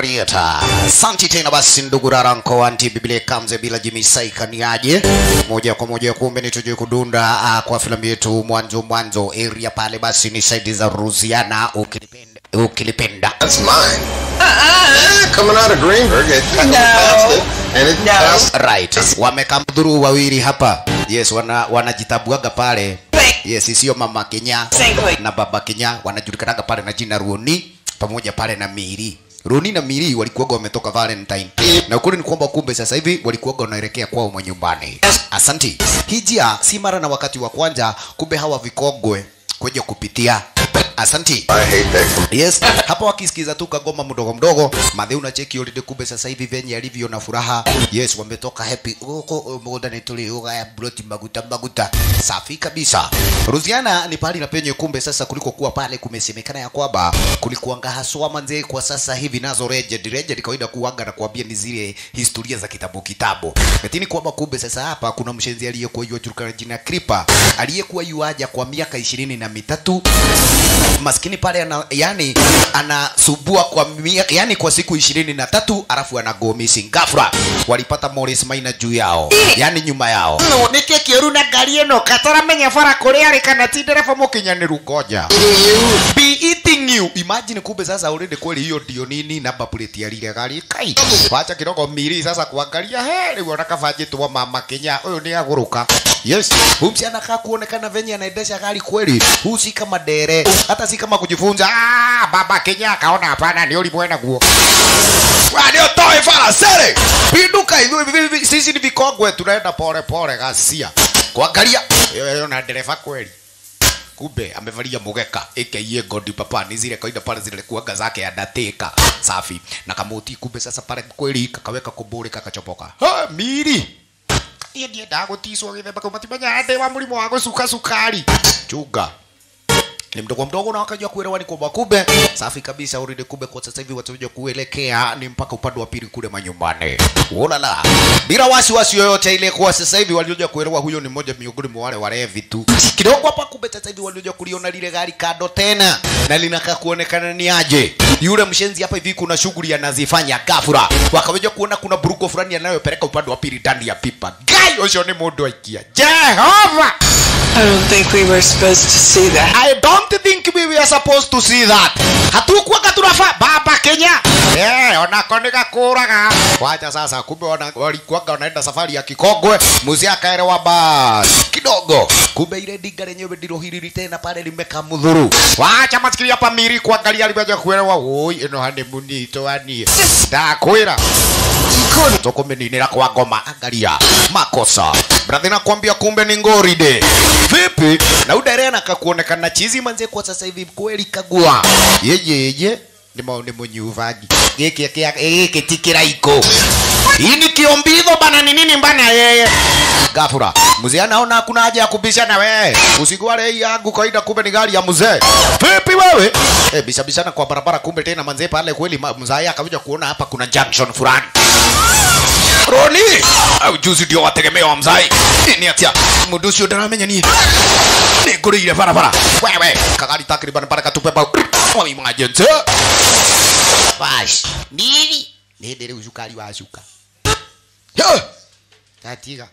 Rieta. Santi tena basi ndugu rara mkoa anti Biblia kamze bila jimisai kaniaje. Moja kwa moja kumbe ni tujue kudunda uh, kwa filamu yetu mwanzo mwanzo area pale basi ni side za Ruziana ukilipenda ukilipenda. That's mine. Coming out of Greenberg, it no. passed it, and it No. passed. Right. Wamekamdhuru wawili hapa. Yes, wana wanajitabuaga pale. Yes, sio mama Kenya na baba Kenya wanajulikanaga pale na jina Roni pamoja pale na Miri. Roni na Miri walikuwaga wametoka Valentine. Na ukweli ni kwamba kumbe sasa hivi walikuwaga wanaelekea kwao manyumbani. Asanti. Hii njia si mara na wakati wa kwanza kumbe hawa vikongwe kuja kupitia. Asanti. I hate that. Yes, hapo wakisikiza tu kagoma mdogo mdogo, madhe unacheki already kumbe sasa hivi venye alivyo na furaha. Yes, wametoka happy huko mmoja ni tuli uga ya broti maguta maguta. Safi kabisa. Ruziana ni pali na penye kumbe sasa kuliko kuwa pale kumesemekana ya kwamba kulikuanga haswa manze kwa sasa hivi nazo reje reje ni kawaida kuanga na kuambia ni zile historia za kitabu kitabu. Lakini kwamba kumbe sasa hapa kuna mshenzi aliyekuwa yuajulikana jina Kripa aliyekuwa yuaja kwa miaka ishirini na mitatu maskini pale ana, yani anasubua kwa mia, yani kwa siku ishirini na tatu alafu anago missing ghafla walipata Morris Maina juu yao yani nyuma yao. Nike kieru na gari eno kataramenya bara kuria ari kana ti ndereba mukinyaniru ngoja. Be eating you. Imagine kumbe sasa already kweli hiyo ndio nini namba plate ya lile gari kai wacha kidogo miri sasa kuangalia he rĩu ona kabajĩtwo mama Kenya ũyũ nĩ agũrũka. Yes. Humsi anakaa kuonekana venye anaendesha gari kweli. Husi kama dere hata si kama kujifunza ah, baba Kenya akaona hapana ni ulimwena guo ndio toe fara sere pinduka hivi sisi ni vikongwe tunaenda pole pole gasia kuangalia yeye na dereva kweli? Kumbe amevalia mugeka aka godi papa. Ni zile kawaida pale zile kuaga zake anatika safi. Na kamuti kumbe sasa pale kweli kakaweka kuburika kakachopoka. Ha miri. Iye ndiye tiso githemba kau matimenya ade wa mũrimũ wa suka cukari. Chunga ni mdogo mdogo na wakajua kuelewa ni kwamba kumbe safi kabisa uride kumbe kwa sasa hivi watakuja kuelekea ni mpaka upande wa pili kule manyumbani. Ulala. Bila wasiwasi yoyote ile kwa sasa hivi walioja kuelewa huyo ni mmoja miongoni mwa wale walevi tu. Kidogo hapa kumbe sasa hivi walioja kuliona lile gari kado tena. Na linaka kuonekana ni aje? Yule mshenzi hapa hivi kuna shughuli anazifanya ghafla. Wakaweja kuona kuna buruko fulani anayopeleka upande wa pili ndani ya pipa. Gai ucio ni mundu aikia jehova I don't think we were supposed to see that. I don't think we were supposed to see that. Hatukuwa tunafaa baba Kenya. Eh, onako nigakuraga. Wacha sasa kumbe walikuwaga wanaenda safari ya Kikongwe, mzee akaelewa basi kidogo. Kumbe ile diga lenyewe ndilo hili tena pale limeka mudhuru Wacha masikio hapa miri kuangalia alivyoja kuelewa. Oi, ino honeymoon itoanie. Ndakwira. Tokomeninira kwa ngoma angalia. Makosa. Brother nakwambia kumbe ni ngoride vipi? Na uderena kakuonekana chizi manze kwa sasa hivi kweli kagua yeyeje ni maone mwenyuvagi giki kia giki tikiraiko hii ni kiombidho bana ni nini mbana yeye? Gafura mzee anaona hakuna haja ya kubishana wewe usigware hii yangu kaida kumbe ni gari ya mzee. Vipi wewe? Eh bisha bishana kwa barabara kumbe tena manze pale kweli mzee akakuja kuona hapa kuna junction fulani. Roni! Au juzi ndio wategemea wa mzai ni atia mundu ucio ndaramenya ni nĩ ngũrĩire barabara. Wewe kagari takriban para katupe bau wa emergency bash nini? Rĩu wa wacuka! Tatiga.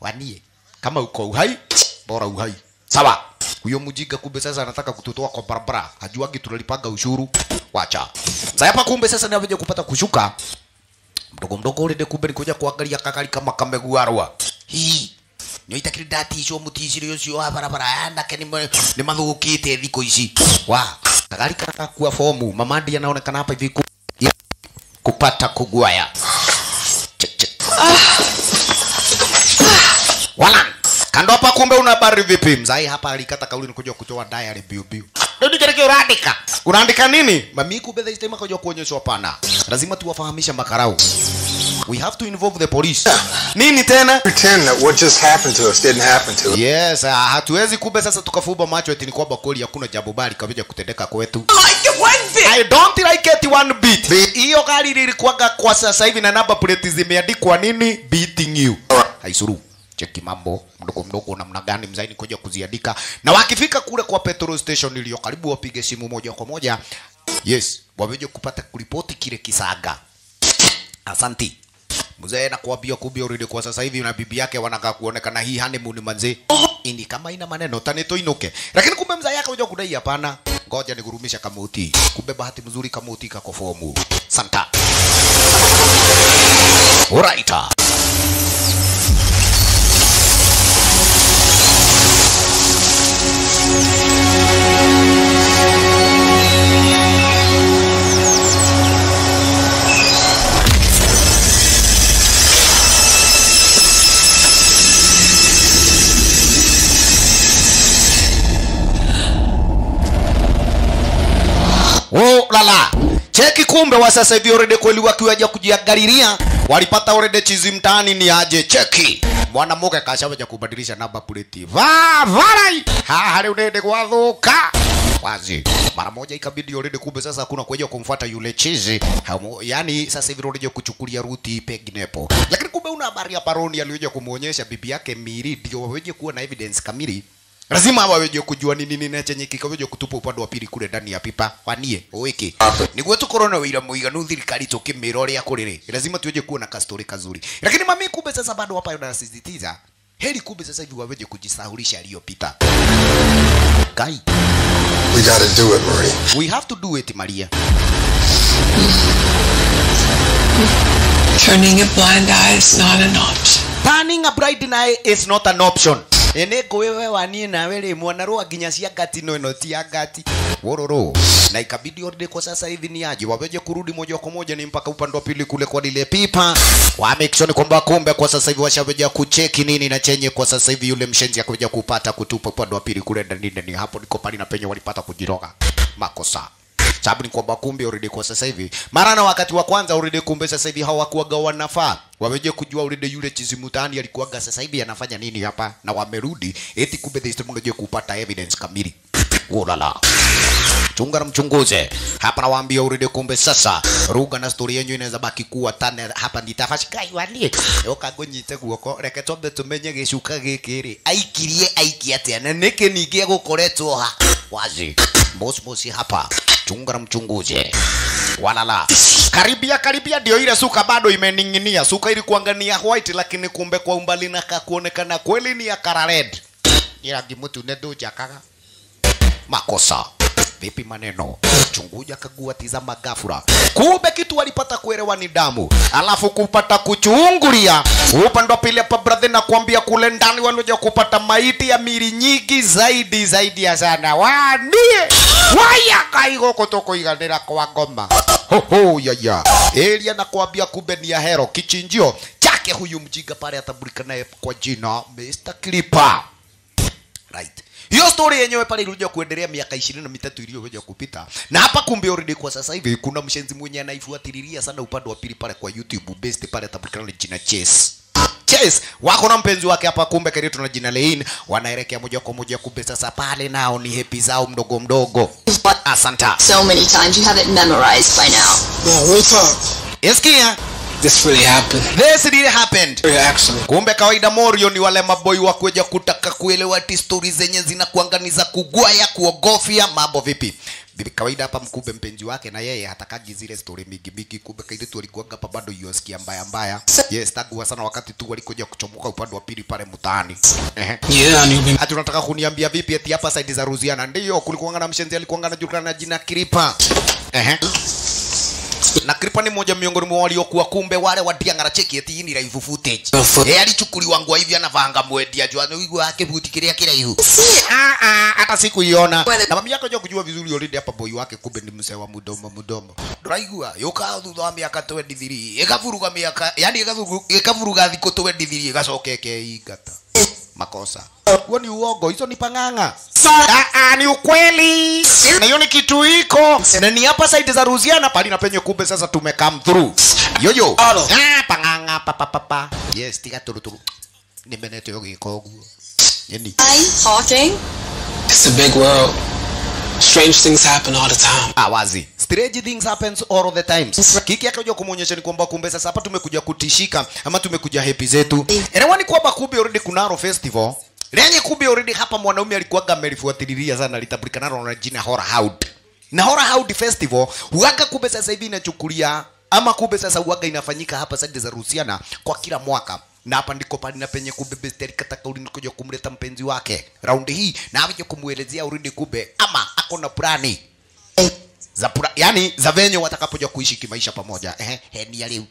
Wanie kama uko uhai bora uhai. Sawa. Huyo mjinga kumbe sasa anataka kututoa kwa barabara. Hajuagi tunalipanga ushuru. Wacha. Sasa hapa kumbe sasa ndio kupata kushuka. Mdogo mdogo uri kumbe nikuja kuangalia kakari kama kameguarwa. Hii nä itakä ndaticwo må ticirä å cio wa barabara ni nä mathåkite thikå ici wa. Kagari kakakua fomu. Mamandi anaonekana hapa hivi ku- kupata kugwaya Che. Kando hapa kumbe una habari vipi? Mzai hapa alikata kauli nikuja kutoa diary biu biu. Ndio nikereke unaandika. Unaandika nini? Mami kumbe this time akaja kuonyeshwa pana lazima tuwafahamisha makarau we have to involve the police nini tena Pretend that what just happened to us didn't happen to us. yes uh, hatuwezi kumbe sasa tukafuba macho eti ni kwamba kweli hakuna jambo bali kabija kutendeka kwetu Like it one bit. I don't like it one bit. Hiyo gari lilikuwaga kwa sasa hivi na namba plate zimeandikwa nini? Beating you. Haisuru. cheki mambo mdogo mdogo namna gani mzaini kuja kuziandika na wakifika kule kwa petrol station iliyo karibu wapige simu moja kwa moja yes waweje kupata kuripoti kile kisaga asanti mzee na kuambia kumbe uridi kwa sasa hivi na bibi yake wanaka kuonekana hii honeymoon manze. Ini kama ina maneno tani toinuke lakini kumbe mzee yake unajua kudai hapana. Ngoja nigurumisha kamuti. Kumbe bahati mzuri kamuti kako fomu. Santa. Alright kumbe wa sasa hivi orede kweli wakiwaja kujiangalilia walipata orede chizi mtaani ni aje? Cheki. Mwanamuke kashawaja kubadilisha namba plate va varai! Haha leo nende gwathuka wazi. Mara moja ikabidi orede kumbe sasa hakuna kuja kumfuata yule chizi. Hamu, yani sasa hivi orede kuchukulia ruti penginepo lakini kumbe una habari ya paroni aliyoja kumuonyesha bibi yake Miri ndio waweje kuwa na evidence kamili lazima waweje kujua ni nini na chenye kikaweje kutupa upande wa pili kule ndani ya pipa. Wanie uweke niguo tukorwo na wira muiganu thirikari tukimira uria kuriri lazima tuweje kuwa na kastori kazuri. Lakini mami kumbe sasa bado hapa nasizitiza heri kumbe sasa hivi waweje kujisahulisha aliyopita kai. We gotta do it, Marie. we have to do it maria. Turning a blind eye is not an option. turning a blind eye is not an option ene ä we waniä nawe rä mwana rwa nginya cia ngati no ĩno ti ya ngati. Wororo. Na ikabidi kwa sasa hivi ni aje waweje kurudi moja kwa moja ni mpaka upande wa pili kule kwa lile pipa. Wa make sure ni kwamba kumbe kwa sasa hivi washaweja kucheki nini na chenye kwa sasa hivi yule mshenzi akaweja kupata kutupa upande wa pili kule ndani ndani. Hapo niko na penye walipata kujiroga. Makosa sababu ni kwamba kumbe uride kwa sasa hivi. Mara na wakati wa kwanza uride kumbe sasa hivi hawakuaga wanafaa. Waweje kujua uride yule chizimutani alikuwaga sasa hivi anafanya nini hapa na wamerudi. Eti kumbe this time ndio kupata evidence kamili. Ulala. Chunga na mchunguze. Hapa nawaambia already kumbe sasa. Ruga na story yenyu inaweza baki kuwa tane. Hapa nditafashikai walie. Ukangonyite guoko. Reke twambe tumenye gicuka gikiri aikirie aiki atia na niki ningi gukoretwo ha wazi. Mosmosi hapa. Chunga na mchunguze walala. Karibia karibia ndio ile suka bado imening'inia. Suka ilikuangania white lakini kumbe kwa umbali na kakuonekana kweli ni ya kara red. Ila rangi mutune ndujakaga makosa vipi maneno? Chunguja kagua tizama ghafla. Kumbe kitu walipata kuelewa ni damu. Alafu kupata kuchungulia. Upande wa pili hapa brother na kuambia kule ndani walioja kupata maiti ya miri nyingi zaidi zaidi ya sana. Wanie waya kaigo kutoko iganira kwa ngoma. Hoho yaya elia na kuambia kumbe ni ya hero. Kichinjio chake huyu mjinga pale atambulika naye kwa jina Mr. Clipper right hiyo story yenyewe pale ilikuja kuendelea miaka ishirini na mitatu iliyokuja kupita na hapa kumbe already kwa sasa hivi kuna mshenzi mwenye anaifuatililia sana upande wa pili pale kwa youtube based pale atapatikana jina chase Chase wako na mpenzi wake hapa, kumbe kile na jina Lein, wanaelekea moja kwa moja, kumbe sasa pale nao ni happy zao mdogo mdogo. Asanta so many times you have it memorized by now. Yeah, real talk. Eskia, This really happened. this really happened. Yeah, actually. kumbe kawaida morio ni wale maboi wa kuja kutaka kuelewa ati stori zenye zinakuanganiza kugwaya kuogofya mambo vipi? Vipi kawaida hapa mkumbe mpenzi wake na yeye hatakaji zile story mingi mingi kumbe kaidi tu alikuwa hapa bado yosikia mbaya mbaya. Yes tagua sana wakati tu walikuja kuchomoka upande wa pili pale mtaani. Ehe. Yeah, ni ati unataka kuniambia vipi eti hapa side za Ruziana? Ndio kulikuwa na mshenzi alikuwa anajulikana na jina Kripa ehe na Kripa ni mmoja miongoni mwa waliokuwa kumbe wale wa Diang'ara cheki eti ni live footage. Yeye alichukuliwa ngwa hivi anavanga mwendia jua ni wigu yake buti kiria kiraihu a a hata sikuiona. Na mami yako jo kujua vizuri already hapa boy wake kumbe ni mzee wa mudomo mudomo nduraigua yoka thutha wa miaka 23 ikavuruga miaka yani ikavuruga thikũ 23 igacoke keingata makosa huo ni uongo hizo ni pang'ang'a. Ah, aa, ni ukweli. Na hiyo ni kitu iko na ni hapa side za Ruziana pali na penye kumbe sasa tume come through. Yoyo. Ah pang'ang'a pa pa pa pa. Yes tiga turu turu. Nimenete yo giko guo yani Hi, talking. It's a big world. Strange things happen all the time. ah wazi. Strange things happens all the times. Kiki akaja kumuonyesha ni kwamba kumbe sasa hapa tumekuja kutishika ama tumekuja happy zetu. Elewa ni kwamba kumbe already kunaro festival lenye kumbe already hapa mwanaume alikuwaga amelifuatililia sana litabulikanalo na jina Hora Hound. Na Hora Hound Festival huaga kumbe sasa hivi inachukulia ama kumbe sasa huaga inafanyika hapa sadi za Rusiana kwa kila mwaka. Na hapa ndiko pale na penye kumbe besteri kataka uridi kuja kumleta mpenzi wake. Raundi hii na aje kumuelezea uridi kumbe ama ako na plani za pura, yani za venye watakapoja kuishi kimaisha pamoja. Ehe heni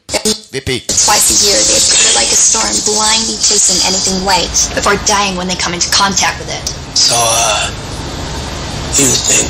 vipi? Twice a year, they appear like a storm, blindly chasing anything white before dying when they come into contact with it. So, uh, you think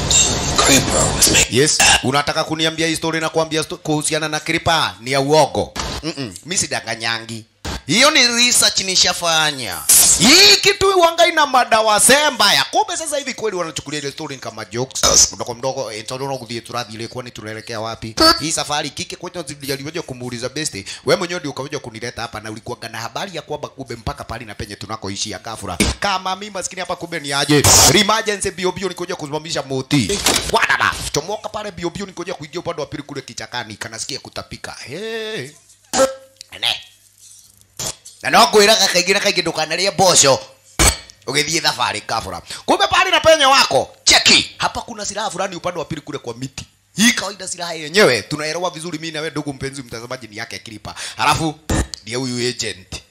Creeper was yes. unataka kuniambia histori na kuambia kuhusiana na kripa ni ya uogo Mm-mm, mi sidanganyangi hiyo ni research nishafanya. Hii kitu wanga ina madawa sembaya kumbe sasa hivi kweli wanachukulia ile story kama jokes. Mdogo mdogo etono kuthie turathi ile kwani tunaelekea wapi? Hii safari kike kwetu ziliweza kumuuliza besti wewe mwenyewe ndio ukaweja kunileta hapa na ulikuwa na habari ya kwamba kumbe mpaka pale na penye tunakoishi ya kafura. Kama mimi maskini hapa kumbe ni aje? Emergency bio bio nikuja kusimamisha moti? Bwana ba chomoka pale bio bio nikuja kuingia upande wa pili kule kichakani. Kanasikia kutapika. Hey. ene na no ngwiraga kaingĩ na kaingĩ ndũkanarĩe mboco ugithie thabari kabura kumbe pale na penye wako cheki. Hapa kuna silaha fulani upande wa pili kule kwa miti. Hii kawaida silaha yenyewe tunaelewa vizuri mimi na wewe ndugu mpenzi mtazamaji ni yake kilipa halafu ndiye huyu agent.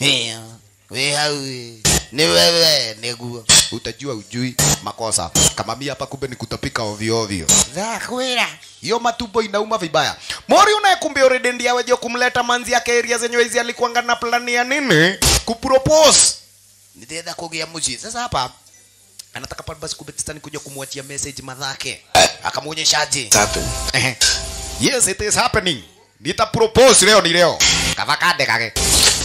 Yeah. we ni wewe niguo utajua ujui makosa. Kama mimi hapa kumbe nikutapika ovyo ovyo. Zakwira hiyo matumbo inauma vibaya. Mori unaye kumbe already ndiye aweje kumleta manzi yake area zenyewe hizi alikuanga na plani ya nini? Kupropose. Nitaenda kugia muji. Sasa hapa anataka pale basi kumbe tistani kuja kumwachia message madhake akamuonyeshaje It's yes it is happening. Nita propose leo ni leo. Kavakade kake.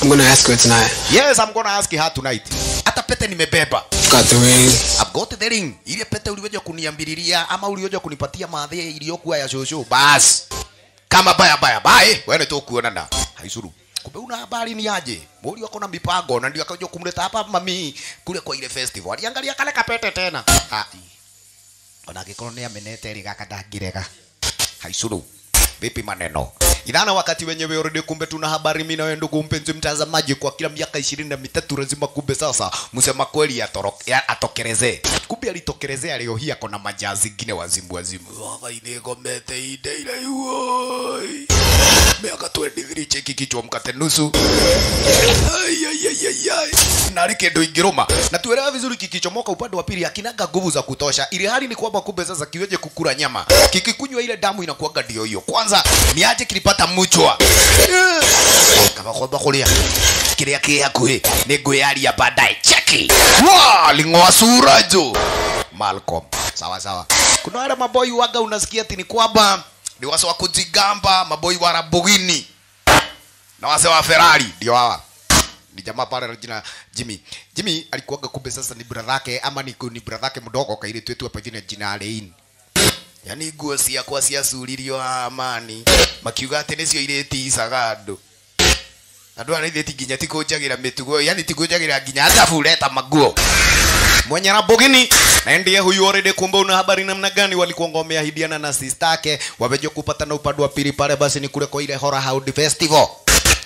I'm gonna ask her tonight. yes i'm gonna ask her tonight hata pete nimebeba. I've got the ring. Ile pete uliweja kuniambiriria ama uliweja kunipatia madhe iliyokuwa ya shosho bas. Kama baya baya bae wewe tu kuonana haisuru kumbe una habari ni aje? Mori wako na mipango? Na ndio akaja kumleta hapa mami kule kwa ile festival. Aliangalia kale kapete tena. Ah ona gikorwo ni amenete ri gaka dagirega haisuru vipi maneno idhana wakati wenyewe already kumbe tuna habari. Mimi na wewe ndugu mpenzi mtazamaji kwa kila miaka ishirini na mitatu lazima kumbe sasa msema kweli ya- atokerezee. Kumbe alitokerezea leo hii ako na majaa zingine wazimu wazimu. Waga inegomete ide ile uoi miaka 23 cheki kichwa mkate nusu. Ai, ai, ai, ai, ai. na ali kendo ingiruma. Na tuelewa vizuri kikichomoka upande wa pili akinaga nguvu za kutosha. Ili hali ni kwamba kumbe sasa kiweje kukura nyama. Kikikunywa ile damu inakuaga ndio hiyo. Kwanza ni aje kilipata mchwa kama kwamba kulia kiria ki hakuhi ni ngwiaria baadaye. Cheki. Ling'oa sura jo. Malcolm. Sawa sawa. Kuna wale maboi waga unasikia ati ni kwamba ni wase wa kujigamba maboi wa Lamborghini na wase wa Ferrari ndio hawa. Ni jamaa pale na jina Jimmy. Jimmy alikuwaga kumbe sasa ni brother yake ama ni, ni brother yake mdogo kaile twetu hapa jina jina Alain. Yaani nguo ciakwa ciacuririo amani makiuga atĩ nĩcio irĩticaga andũ. Andũ aya nĩithĩti nginya tikũnjagĩra mĩtugo yani tikũnjagĩra nginya tafureta maguo. Mwenye bugini na ndiye huyu already kumbe una habari namna gani walikuwa wameahidiana na sister yake kupata kupatana upande wa pili pale basi ni kule kwa ile Horror Hound Festival.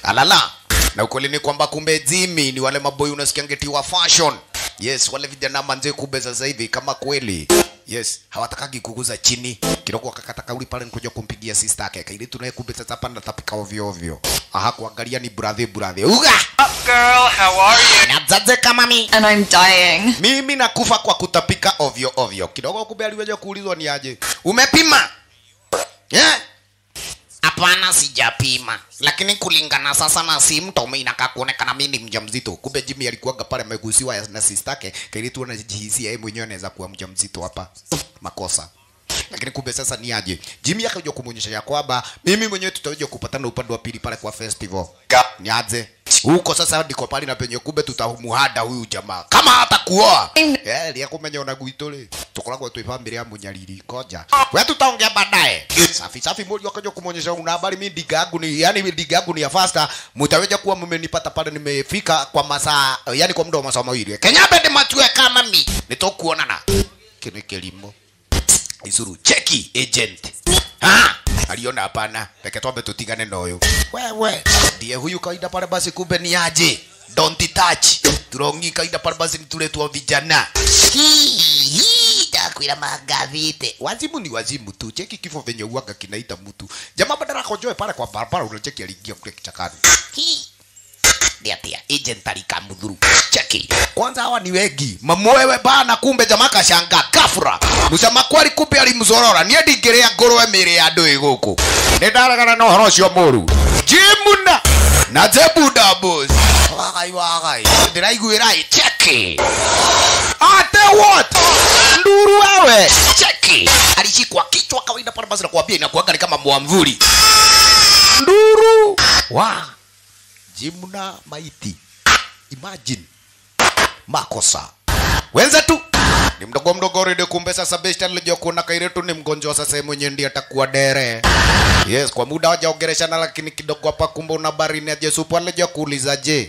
Alala. Na ukweli ni kwamba kumbe Jimmy ni wale maboi unasikia ngeti wa fashion. Yes wale vijana manze kumbe sasa hivi kama kweli yes. Hawatakagi kuguza chini. Kidogo akakata kauli pale nikuja kumpigia sister yake. Kaili tunaye kumbe sasa panda natapika ovyo ovyo. Aha kuangalia ni brother brother uga! Up Girl, how are you? nazaze kama mi. And I'm dying. mimi nakufa kwa kutapika ovyo ovyo. Kidogo kumbe aliweza kuulizwa ni aje? Umepima? Eh? Hapana sijapima. Lakini kulingana sasa na symptom inakaa kuonekana mimi ni mjamzito. Kumbe jimmy alikuwaga pale amegusiwa na sistake kaili tu anajihisia yeye mwenyewe anaweza kuwa mjamzito hapa. Makosa lakini kumbe sasa ni aje? Jimmy akaja kumwonyesha ya kwamba mimi mwenyewe tutakuja kupatana upande wa pili pale kwa festival. Ni aje? Huko sasa ndiko pale na penye kumbe tutamuhada huyu jamaa. Kama hata kuoa eh lia kumenya ona gwitũ rĩ tukoragwo twĩ bamĩrĩ ya mũnyariri koja we tutaongea baadaye. Safi safi mũriũ akaja kumwonyesha una habari mi digagu ni yani ndinga yangu ni ya fasta mutaweja kuwa mmenipata pale nimefika kwa masaa yani kwa muda wa masaa mawili. Kenya bende matue kama mi nitokuonana. Kĩnĩ kĩrimũ isuru cheki agent. Ha? Aliona hapana. Reke twambe tutigane na uyu wewe. Ndiye huyu kawaida pale basi kumbe ni aje? Don't touch. Turongi kawaida pale basi ni tuletwa vijana. Ndakwira magavite. Wazimu ni wazimu tu. Cheki kifo venye uaga kinaita mtu. Jamaa badala kojoe pale kwa barabara unacheki aliingia kule kichakani Hii ndiatia agent alikamudhuru cheki. Kwanza hawa ni wengi mamwewe bana kumbe jamaa kashanga kafura. Mjama kwari kumbe alimzorora. Nie ndingĩrĩa ngũrwe mire ya andũ ĩ gũkũ. Nĩ ndaregana na ũhoro ũcio jimuna na zebu dabos wagai wagai. Ndĩraiguĩra ĩ cheki. Ate what? Nduru wewe. Cheki. Alishikwa kichwa kawaida pale basi nakwambia inakuanga ni kama mwamvuli nduru. Wa jimna maiti. Imagine. Makosa. Wenzetu ni mdogo mdogo rede kumbe sasa besta alijua kuona kairetu ni mgonjwa sasa mwenye ndiye atakuwa dere. Yes kwa muda wajaongereshana lakini kidogo hapa kumbe una barini aje supu alijo kuuliza je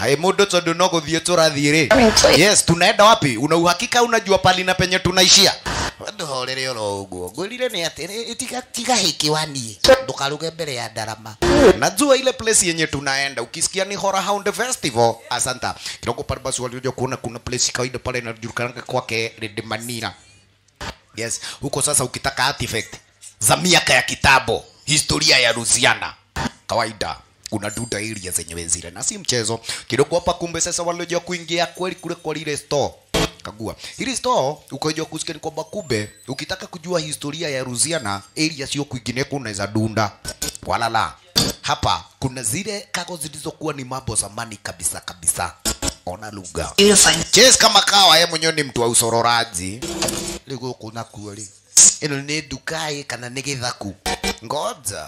hai mudo tondu no guthie turathire yes tunaenda wapi? Una uhakika? Unajua pali na penye tunaishia nduhorere oro uguo ngwirire ni atiri tiga tiga hikiwani ndukaruge mbere ya ndarama. Najua ile place yenye tunaenda ukisikia ni Hora Hound Festival. Asanta kidogo pale basi walioja kuona kuna place kawaida pale inajulikana kwake Red Manila. Yes. Huko sasa ukitaka artifact za miaka ya kitambo historia ya Louisiana. Kawaida kuna duda area zenyewe zile na si mchezo. Kidogo hapa kumbe sasa walioja kuingia kweli kule kwa lile store kagua hili store ukajua kusikia ni kwamba kumbe ukitaka kujua historia ya Ruziana area sio kwingineko unaweza dunda. Walala. Hapa kuna zile kago zilizokuwa ni mambo zamani kabisa kabisa. Ona lugha. Chase kama kawa yeye mwenyewe ni mtu wa usororaji. Ligo kuna kweli ino ni dukai kana ni githaku. Ngoja.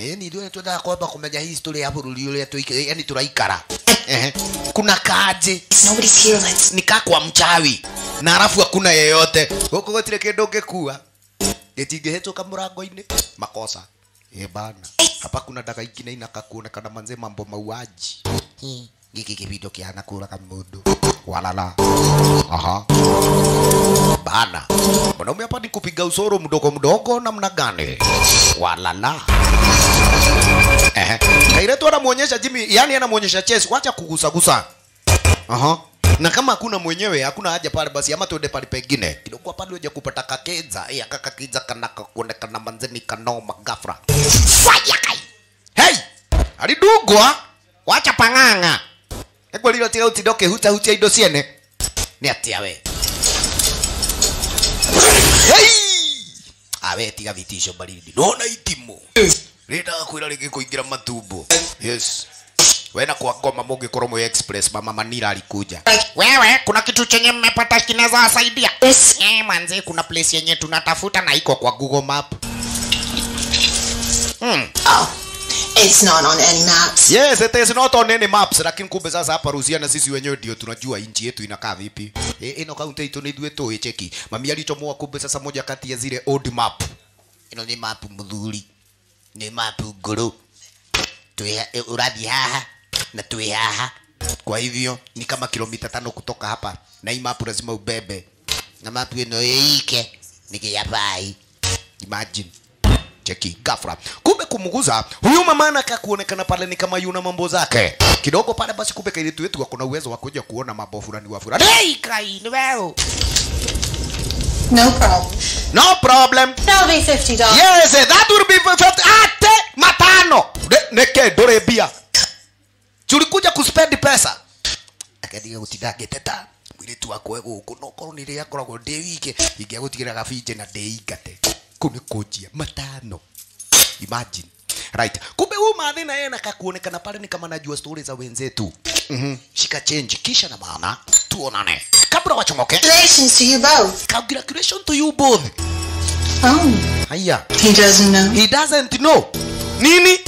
Eh ni ndio tunataka kwamba kumeja history ya å ule tuike yani turaikara ehe. Kuna kaje nikaa kwa mchawi. Na halafu hakuna yeyote. Huko gotire kindu ngikua gitingihĩtũka kamurango-ini makosa. Ebana bana. Hapa kuna daga ingine inaka kuonekana manze mambo mauaji. Giki kibindo kĩhana kũraga mũndũ walala aha bana mwanaume hapa ni kupiga usoro mdogo mdogo namna gani walala ehe kairetu anamuonyesha Jimmy yani anamuonyesha Chess wacha kugusagusa Aha. Na kama hakuna mwenyewe hakuna haja pale basi ama tuende pale pengine. Kidogo pale uje kupata kakeza, eh aka kiza kana kuonekana manzeni kanoma gafra. Fire kai. Hey! Alidugwa. Wacha panganga. Tira utidoke huta huti indo ciene. Ni atia we. Hey! Awe tiga vitisho baridi. Nona itimo. Renda kuila lige kuingira matumbo. Yes wena kwa ngoma koromo ya express mama manira alikuja wewe kuna kitu chenye mmepata kinaweza wasaidia Yes. eh manze kuna place yenye tunatafuta na iko kwa google map hmm. Oh, it's not on any maps. yes it is not on any maps lakini kumbe sasa hapa Rusiana sisi wenyewe ndio tunajua nchi yetu inakaa vipi. E, ino kaunti yetu ni ithuĩ tũĩ cheki. Mami alichomoa kumbe sasa moja kati ya zile old map. Ino ni map mthuri ni map ngũrũ Twĩ- e, ũrathiĩ haha na twĩ haha. Kwa hivyo ni kama kilomita tano kutoka hapa na hii map lazima ubebe. Na map ino ĩike gĩabai imagine cheki gafra. Kumbe kumguza huyu mama anakaa kuonekana pale ni kama yuna mambo zake. Kidogo pale basi kumbe kailitu wetu ako na uwezo wa kuja kuona mambo fulani wa fulani. Hey, kai ni wewe No problem. no problem. That'll be fifty dollars. yes that will be perfect ate matano. Neke dore bia. Tulikuja kuspend pesa. Akadiga gutinda teta. mwiritu wakwa guku no korwo nä rä akoragwo ndä wike ike gå ra gabinje na ndä kå njia matano. Imagine. Right. Kumbe huyu maadhi na yeye nakakuonekana pale ni kama najua stori za wenzetu. Mm-hmm. shika change. Kisha na maana tuonane. Kabla wachomoke Congratulations to you both. congratulations to you both. Oh, haya he doesn't know. he doesn't know. Nini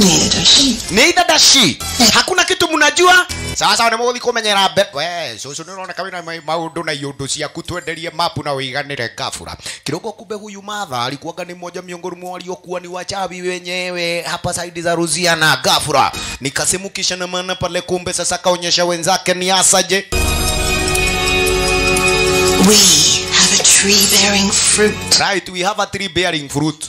Neither does she hakuna kitu mnajua? Sasa nä må gå kumenyera mbe we cucu nä roneka wä na maå ndå na iå ndå ciaku twenderie mapu na wĩiganä re ngabura kidogo kumbe huyu madha alikuwaga ni moja miongoni mwa waliokuwa ni wachawi wenyewe hapa saidi za ruziana gafura nikasimukisha na maana pale kumbe sasa kaonyesha wenzake ni asaje We have a tree bearing fruit. Right we have a tree bearing fruit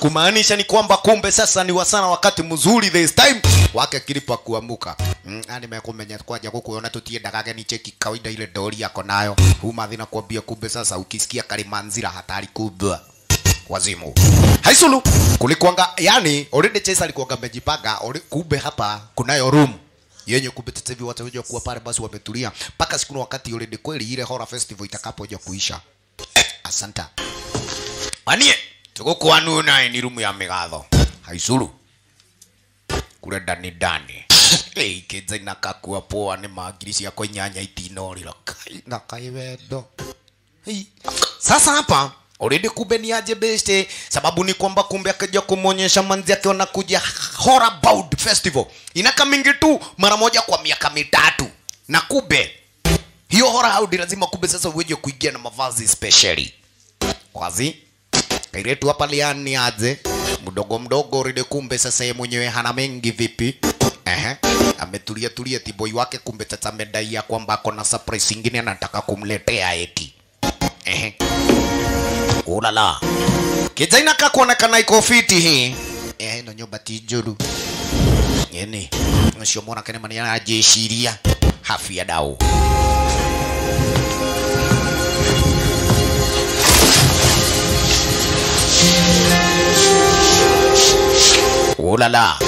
kumaanisha ni kwamba kumbe sasa ni wasana wakati mzuri this time. Wake kilipa kuamuka mm, ani mekumenya kwaja kukuona tutiendagage ni cheki kawaida ile dori yako nayo. Huma thina kuambia kumbe sasa ukisikia kalimanzira hatari kubwa. Wazimu haisulu kulikuanga yani already chesa alikuanga amejipanga kumbe hapa kunayo room. Yenye kumbe sasa hivi watu kuwa pale basi wametulia. Mpaka siku na wakati already kweli ile horror festival itakapoja kuisha asanta anie tugukwanu nuna ni rumu ya migatho haicuru kurenda ndani ndani Hey, kids inakakua poa ni magiri ciakwa inyanya itinorira kai na kai wendo. Sasa hapa already kumbe ni aje beste sababu ni kwamba kumbe akaja kumwonyesha manzi yake wanakuja horror bound festival. Inaka mingi tu mara moja kwa miaka mitatu. Na kumbe hiyo hora haudi lazima kumbe sasa uweje kuingia na mavazi specially. Wazi? Kairetu hapa liani aje? Mdogo mdogo ride kumbe sasa yeye mwenyewe hana mengi vipi? Ehe. ametulia tulia tiboi wake kumbe sasa amedaia kwamba ako na surprise nyingine anataka kumletea eti. Ehe. ulala. Kijaina kakuonekana iko fiti hii Ehe, no nyumba ti yeni ucio mwanake nĩ mani hafi hafia dau ulala.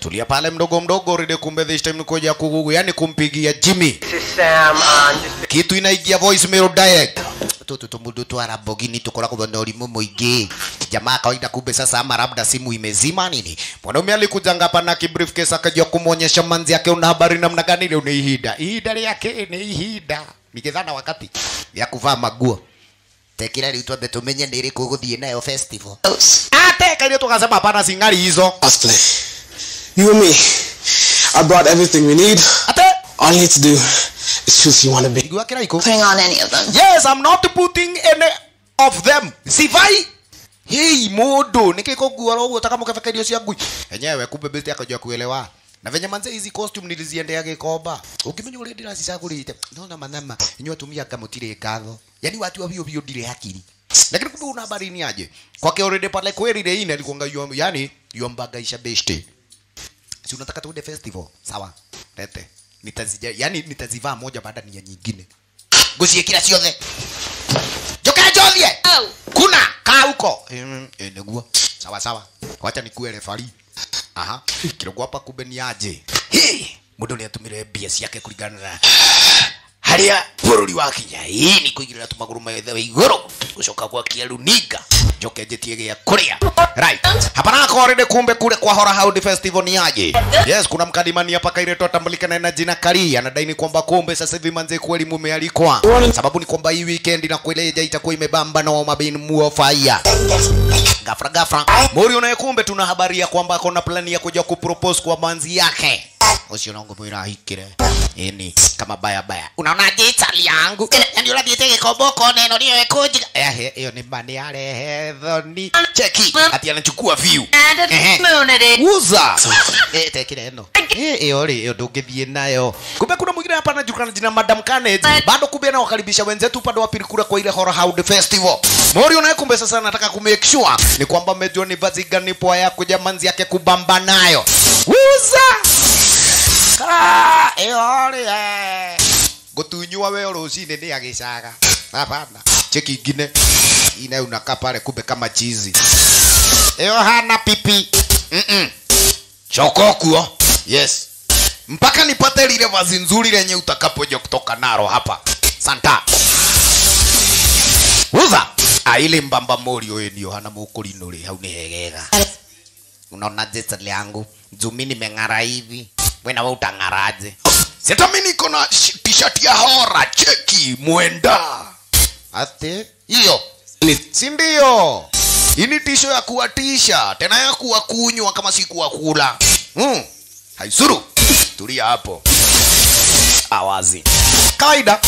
Tulia pale mdogo mdogo ride kumbe this time nikoja kugugu yani kumpigia Jimmy. Sam. Uh, kitu inaingia voicemail direct. Tutu tumudu arabogini tukola na ũrimũ mũingĩ jamaa kawaida kumbe sasa ama labda simu imezima nini. Mwanaume alikuja ngapa na kibriefcase akaja kumwonyesha manzi yake una habari namna gani? Ile ni Ihida. Yake ni ihinda nikithana wakati ya kuvaa maguo tekira rĩu twambe tumenye ni ĩrĩkũ kuguthie nayo festival ateka ile tukasema hapana singari hizo. You and me. I brought everything we need. ate All you need to do is choose you want to be. Putting on any of them. yes i'm not putting any of them sivai hey mundu nikikuguara uguo taka mukebeka irio cia ngui enyewe kumbe besti akajua kuelewa na venye manze hizi costume niliziendea gikomba ukimenya uria ndiracicagurite nona manama inyo atumia anga mũtirĩ ngatho yani watu wa biũ ndirĩ hakiri lakini kumbe una habari ni aje? Kwake already pale kweli ine alikuanga yom, yani yombangaisha beshte. Si unataka tuende festival? Sawa. Lete. Nitazija yani nitazivaa moja baada ya nyingine. Nguciĩkĩra ciothe njoke njothie kuna! Kaa huko. Eh, nĩguo sawa sawa. Wacha nikue refari aha. Kirogo hapa kumbe ni aje? Hey, mũndũ nĩ atũmĩre mbia ciake kũringana na harĩa bũrũri wakinya hii ni magå rå maethe wa igũrũ gũcoka gwakia runinga njoke njĩtie gia kuria right. Hapa kore de kumbe kule kwa hora haudi Festival ni aje? Yes kuna mkadimani hapa kairetwa atambulika na jina Kari anadai ni kwamba kumbe sasa hivi manze kweli mumealikwa sababu ni kwamba hii weekend na kueleja itakuwa imebamba na mabin muo fire gafra gafra. Muri unaye kumbe tuna habari ya kwamba akona plani ya kuja kupropose kwa manzi yake. Ucio nongo mwira hikire. Ini kama baya baya. Unaona jitali yangu? Yani urathiite koboko neno niyo ekunjiga ehe iyo ni mani arehe thoni cheki. Ati anachukua view. Uza. Eh tekire eno eh iyo ri iyo ndungithie nayo. Kumbe kuna mwingine hapa anajukana jina madam Carnage bado kumbe anawakaribisha wenzetu upande wa pili kura kwa ile Horror Hound Festival. Mori unaye kumbe sasa nataka kumake sure ni kwamba mmejua ni vazi gani poa ya kuja manzi yake kubamba nayo. Uza. Ah, iyo ri eh. Gutunyua we rucinĩ nĩ agĩcaga hapana. Cheki ine unakaa pale kumbe kama chizi. Eo hana pipi. Mm-mm. choko kuo yes. Mpaka nipate lile vazi nzuri lenye utakapoja kutoka naro hapa. Santa. Uza. Aile mbamba mori oye ni yohana mukurino ri hau ni hegega unaona jesa liangu? Zumi nimeng'ara hivi. Wena we utang'araje? Sita mi niko na sh- t-shirt ya hora. Cheki mwenda. Ate? Hiyo si ndio? Hii ni tisho ya kuwatisha tena ya kuwakunywa kama si kuwakula. Mm. Haizuru, tulia hapo. Awazi. Kawaida.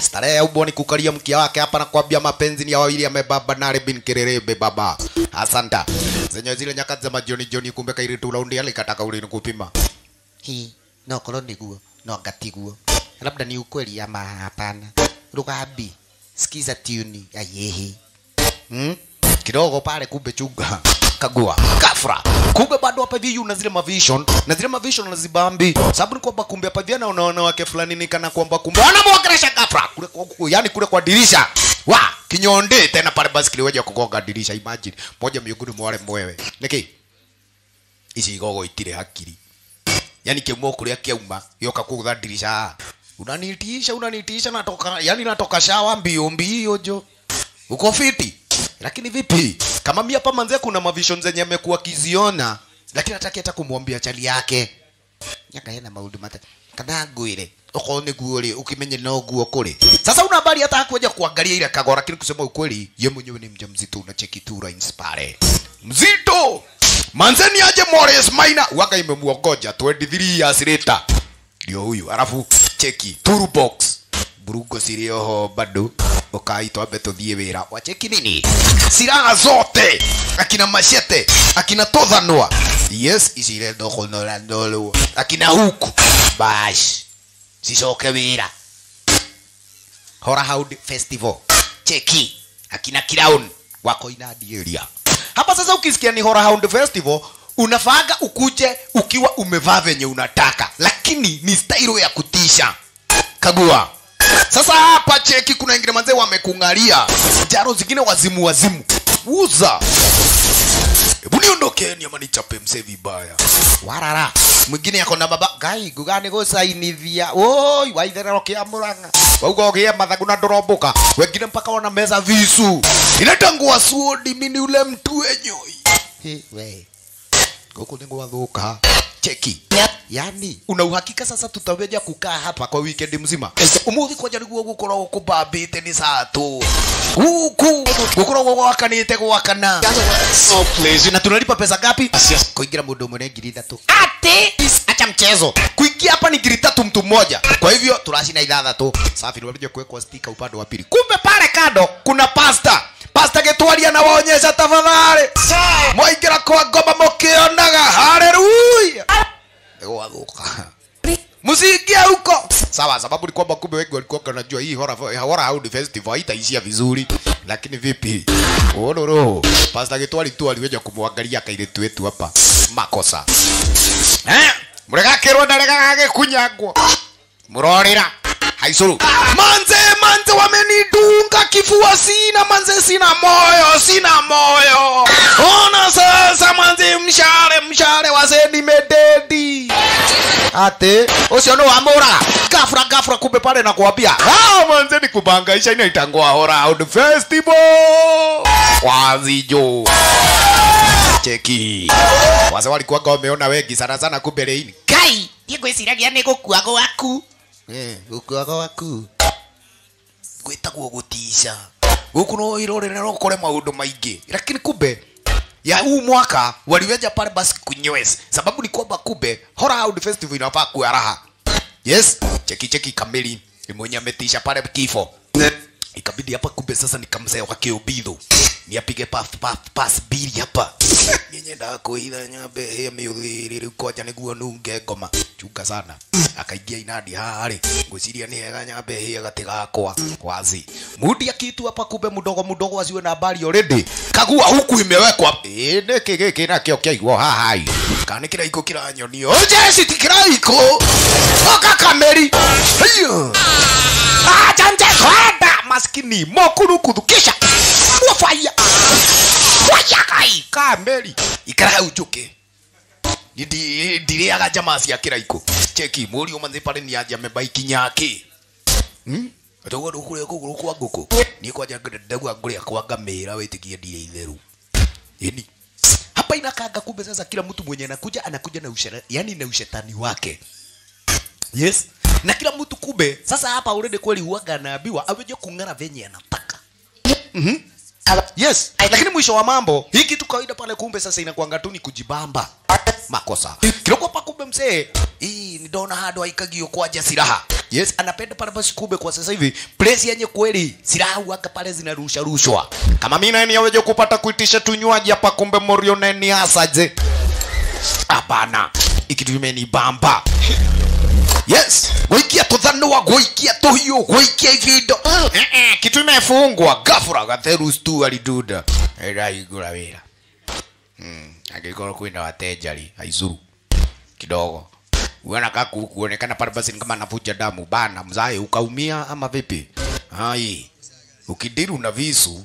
Starehe ya ubwa ni kukalia mkia wake hapa na kuambia mapenzi ni ya wawili yamebaba na rebin kererebe baba. Asanta. Zenye zile nyakati za majioni jioni kumbe kairi tu laundi alikataka uli ni kupima. Hii no korwo niguo no ngatiguo labda ni ukweli ama hapana? Rugambi sikiza tuni yehi hmm? kidogo pale kumbe chunga kagua. Kafra. Kumbe bado hapa hivi una zile mavision. Na zile mavision nazibambi sababu ni kwamba kumbe hapa hivi anaona wanawake fulani ni kana kwamba kumbe wanamwogelesha kafra. Kule kwa, yani kule kwa dirisha. Wa! Kinyonde tena pale basi kiliweja kugonga dirisha. Imagine. Moja miongoni mwa wale mwewe. Niki? Ici igogo itire hakiri. Yani kiumo kuria kiauma yoka kugutha dirisha unanitisha unanitisha natoka yani natoka shawa mbio mbio jo. Uko fiti? Lakini vipi? Kama mi hapa manzee kuna mavision zenye amekuwa kiziona lakini hataki hata kumwambia chali yake. Nyaka hena maundu mata kana ngwire okorwo nä guo rä ukimenye no guo kå rä sasa una habari hata hakuja kuangalia ile kagora lakini kusema ukweli ye mwenyewe ni mja mzito una cheki tu lines pale mzito! Manzeni aje Morris Maina? Waka imemuongoja 23 years later ndio huyu. Alafu cheki turbox burungo cirioho bado. Ukai twambe tuthie wira wacheki nini? Silaha zote! Akina machete akina tothanwa yes icire ndokonora ndolwo akina huku bash. Cicoke wira Horahound Festival. Cheki. Akina kiraun wako inadi area hapa sasa ukisikia ni Horahound Festival unafaaga ukuje ukiwa umevaa venye unataka lakini ni stairo ya kutisha. Kagua. Sasa hapa cheki kuna wengine manzee wamekung'alia. Jaro zingine wazimu wazimu. Uza. Hebu niondokeni ama nichape msee vibaya. Warara. Mwingine yako na baba gai gugani gucainithia oi waitherero kia muranga. Wauga ugie mathagu na ndoromboka. Wengine mpaka wana meza visu. Inatangua suodi mini ule mtu wenyoi. Hi, we guku ni gwathuka cheki yani una uhakika sasa tutaweja kukaa hapa kwa weekend mzima? Umuthi kwanja niguo gukorwo kubambite ni saa tu. Guku gukorwo gwakanite gwakana please. na tunalipa pesa ngapi? Kuingira mundu umwe ni ngiri ithatu ati! Acha mchezo. Kuingia hapa ni ngiri tatu mtu mmoja. Kwa hivyo turacina ithathatu safi niwameja kuwekwa stika upande wa pili. Kumbe pale kando kuna pasta pasta gitwaria na waonyesha tafadhali mwaingira kwa ngoma mukionaga haleluya gwathuka msiingie huko. Sawa sababu ni kwamba kumbe wengi walikuwa wanajua hii hora hora Hound festival haitaishia vizuri. Lakini vipi? Ono roho pastor gitwari tu aliweja kumwangalia kairitu wetu hapa. Makosa. Eh mregakirwo ndaregage kunyangwo murorira haicuru manze manze wamenidunga kifua sina manze sina moyo sina moyo. Ona sasa manze mshale mshale wasendi mededi ate ucio ni wamura gafura gafura kumbe pale na nakwambia hao manze ni kubangaisha inaitangwa Horahound festival? Wazijo cheki. Wase walikuwaga wameona wengi sana sana kumbe leini kai ndiye gwiciragia ni gukua gwaku eh gukua gwaku gwitagwo gutisha guku no irorere no kore maundu maingi lakini kumbe ya huu mwaka waliweja pale basi kunywes sababu ni kwamba kumbe Horahound festival inafaa kuwa raha. Yes cheki cheki kamili. Imonya metisha pale kifo. Ikabidi hapa kumbe sasa nikamzee wa kiubidho niapige pas bili hapa. Nyenyendaga kuhitha nyambe ya miuthiri riu kwanja niguo nunge ngoma. Chunga sana. Akaingia inadi harĩ ngwĩciria nĩ hega nyambe hĩa gatĩ gakwa wazi. Mudi akitu hapa kumbe mudogo mudogo asiwe na habari already. Kagua huku imewekwa. Ĩ nĩkĩ gĩkĩ nakĩo kĩaigwo haha kana nĩ kĩraiko kĩranyonio jesi ti kĩraiko oka kameri. Hiyo. Mokuru maskini mokurukuthu faya wafaya waya kai kameri ikara hau njuke Ndi- ndiriaga jamaa cia kiraiko cheki mũriũ manzi pale ni aja meba nyaki Hmm? Atogo ndukure kuguru kwa nguku. Ni kwaja ndagwa ngure kwa ngamira witigie ndire itheru. Yeni. Hapa inakanga kumbe sasa kila mtu mwenye anakuja anakuja na ushera, yani na ushetani wake. Yes. Na kila mtu kumbe sasa hapa already kweli huaga anaambiwa aweje kung'ara venye anataka. Mhm. Yes. Lakini mwisho wa mambo, hii kitu kawaida pale kumbe sasa inakuanga tu ni kujibamba. Makosa. Kiloko pa kumbe mzee, hii ni dona hado haikagio kwaja silaha. Yes, anapenda pale basi kumbe kwa sasa hivi place yenye kweli silaha huaga pale zinarusha rushwa. Kama mimi nani aweje kupata kuitisha tunywaji hapa kumbe morio neni asaje. Hapana. Ikitu imenibamba. Yes. Gwikia tuthanua gwikia tuhiu Eh, eh, kitu imefungwa. Gafura gatheru stu aliduda iraigura wira Mm, angĩkorwo kwĩna watenjari aizuru. Kidogo. Uona kaku kuonekana pale basi ni kama anavuja damu. Bana mzae ukaumia ama vipi? Hai. Ukidiru na visu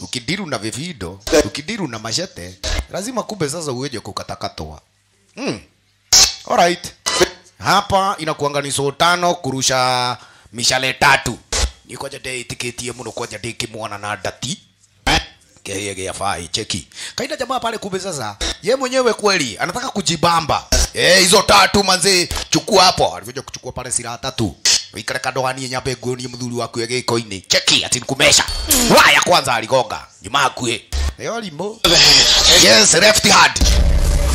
ukidiru na vivido ukidiru na mashete lazima kumbe sasa uweje kukatakatwa mm. alright hapa inakuanga ni so tano kurusha mishale tatu. Nikoja ndeitikitie muno koja ndikimwona na ndati kehie ya fai cheki. Kaina jamaa pale kumbe sasa ye mwenyewe kweli anataka kujibamba. Eh hizo tatu manze chukua hapo. Alivyoja kuchukua pale silaha tatu. Ikare kadoani nyambe nguoni mthuri waku ya gĩko-inĩ cheki ati nikumesha. Waya kwanza aligonga nyuma akue leo limo yes left hand.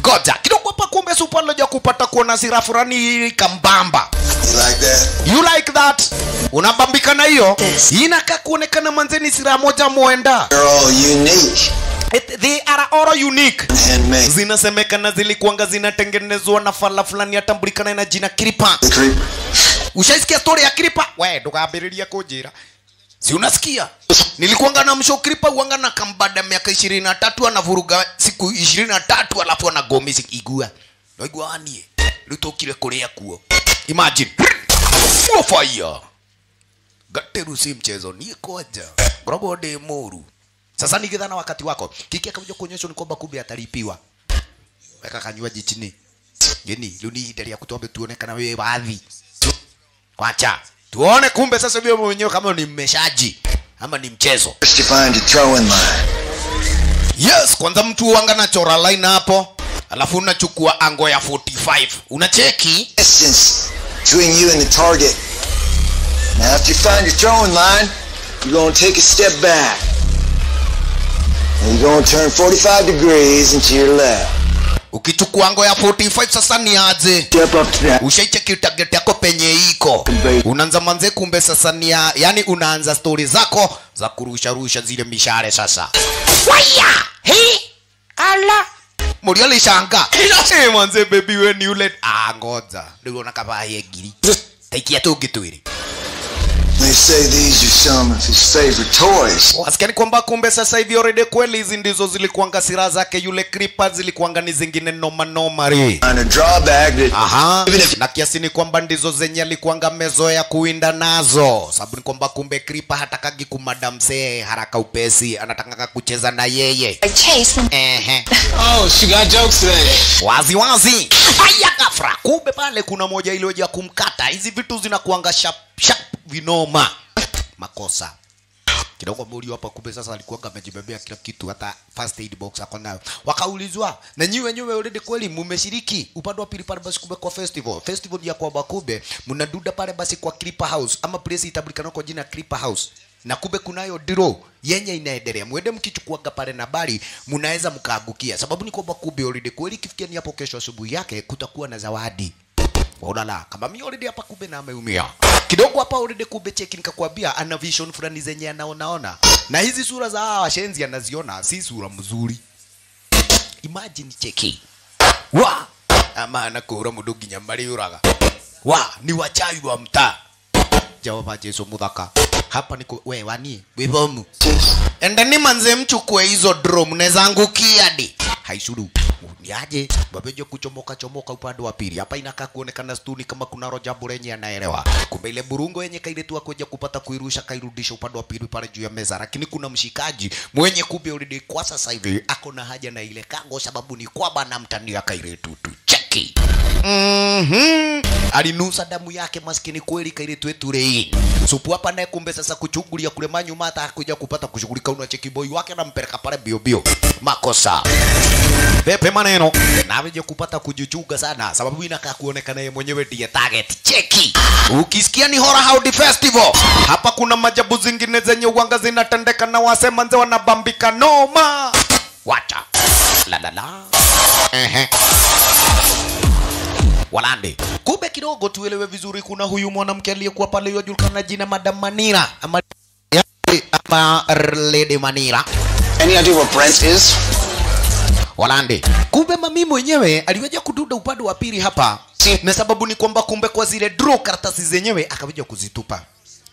Goja hapa kumbe supaloja kupata kuona sira fulani kambamba You like that? you like that? Unabambika na hiyo? Yes. inakaa kuonekana manzeni sira moja They're all unique. It, they are all unique. Handmade. zinasemekana zilikuanga zinatengenezwa na fala fulani atambulikana na jina kripa ushaisikia story ya kripa we ndugambĩrĩria kũnjĩra si unasikia? Nilikuanga na msho kripa uanga na kambada miaka ishirini na tatu anavuruga siku ishirini na tatu alafu anagomi igua. Naigua anie. Rĩu tũkire kũrĩa kuo. Imagine. Fire. Gateru si mchezo. Ni koja ngoragwo ndĩ mũru. Sasa nigethana wakati wako. Kiki akakuja kuonyeshwa ni kwamba kumbe atalipiwa. Weka kanywaji chini geni luni ni ihinda rĩaku twambe tuone kana wewe wathi. Kwacha tuone kumbe sasa vio mwenyewe kama ni mmeshaji ama ni mchezo yes kwanza mtu wanga na chora line hapo alafu unachukua ango ya 45 unacheki between you and the target. Now after you find your throwing line, you're gonna take a step back. And you're gonna turn 45 degrees into your left. Ukichukua ngo ya 45 sasa ni aje? Ushaicheki target yako penye iko. Unaanza manze kumbe sasa ni ya, yani unaanza stori zako za kurusha rusha zile mishale sasa. Waya! He? Ala! Muri alishanga hey, manze baby we ni ule ah ngoja. Ndio nakabaye ngiri taikia tungi twiri wasikia ni kwamba kumbe sasa hivi orede kweli hizi ndizo zilikuanga siraha zake yule kripa zilikuanga ni zingine noma noma re On a drawback that Aha. na kiasi ni kwamba ndizo zenye alikuanga mezoea kuinda nazo. Sababu ni kwamba kumbe kripa hatakagi kumadamsee haraka upesi anatangaka kucheza na yeye. I chase when Ehe. Oh, she got jokes today. wazi wazi. Kumbe pale kuna moja iliyoja kumkata. Hizi vitu zinakuanga sharp sharp vinoma. Makosa. Kidogo muri hapa kumbe sasa alikuwa amejibebea kila kitu hata first aid box ako nayo. Wakaulizwa na nyi wenyewe already kweli mmeshiriki? Upande wa pili pale basi kumbe kwa festival. Festival ya kwamba kumbe mnaduda pale basi kwa Clipper House ama place itabulikana kwa jina Clipper House. Na kumbe kunayo dro yenye inaendelea. Mwende mkichukuaga pale na bali, mnaweza mkaagukia. Sababu ni kwamba kumbe already kweli kifikia ni hapo kesho asubuhi yake kutakuwa na zawadi Waonala kama mi already hapa kumbe na ameumia. Kidogo hapa already kumbe cheki nikakwambia ana vision fulani zenye anaonaona. Na hizi sura za hawa washenzi anaziona si sura mzuri. Imagine cheki. Wa! Ama anakura mundu nginya mariuraga. Wa! Ni wachawi wa mtaa. Jehova jesu muthaka. Hapa niko we wani wibomu endeni manze mchukue hizo drum nezangukia di haishuru niaje babejo kuchomoka chomoka upande wa pili. Hapa inakaa kuonekana stuni kama kuna roja burenye anaelewa. Kumbe ile burungo yenye kailetu akuja kupata kuirusha kairudisha upande wa pili pale juu ya meza. Lakini kuna mshikaji mwenye kumbe already kwa sasa hivi ako na haja na ile kango sababu ni kwamba ya kailetu tu. Cheki. Mhm. alinusa damu yake maskini kweli kailetu wetu rei supu hapa naye kumbe sasa kuchungulia kule manyuma hata hakuja kupata kushughulika. Unacheki boy wake anampeleka pale bio bio makosa pepe maneno na aveje kupata kujuchuga sana? Sababu inakaa kuonekana yeye mwenyewe ndiye target. Cheki! Ukisikia ni hora Howdy Festival hapa kuna majabu zingine zenye uwanga zinatendeka na wasema nze wanabambika noma. Wacha. La la la. Ehe. Walande kumbe kidogo tuelewe vizuri kuna huyu mwanamke aliyekuwa pale yojulikana jina madam manira ama, ama lady manira Any idea what Brent is? Walande. Kumbe mami mwenyewe aliweja kududa upande wa pili hapa. Na sababu ni kwamba kumbe kwa zile draw karatasi zenyewe akaweja kuzitupa.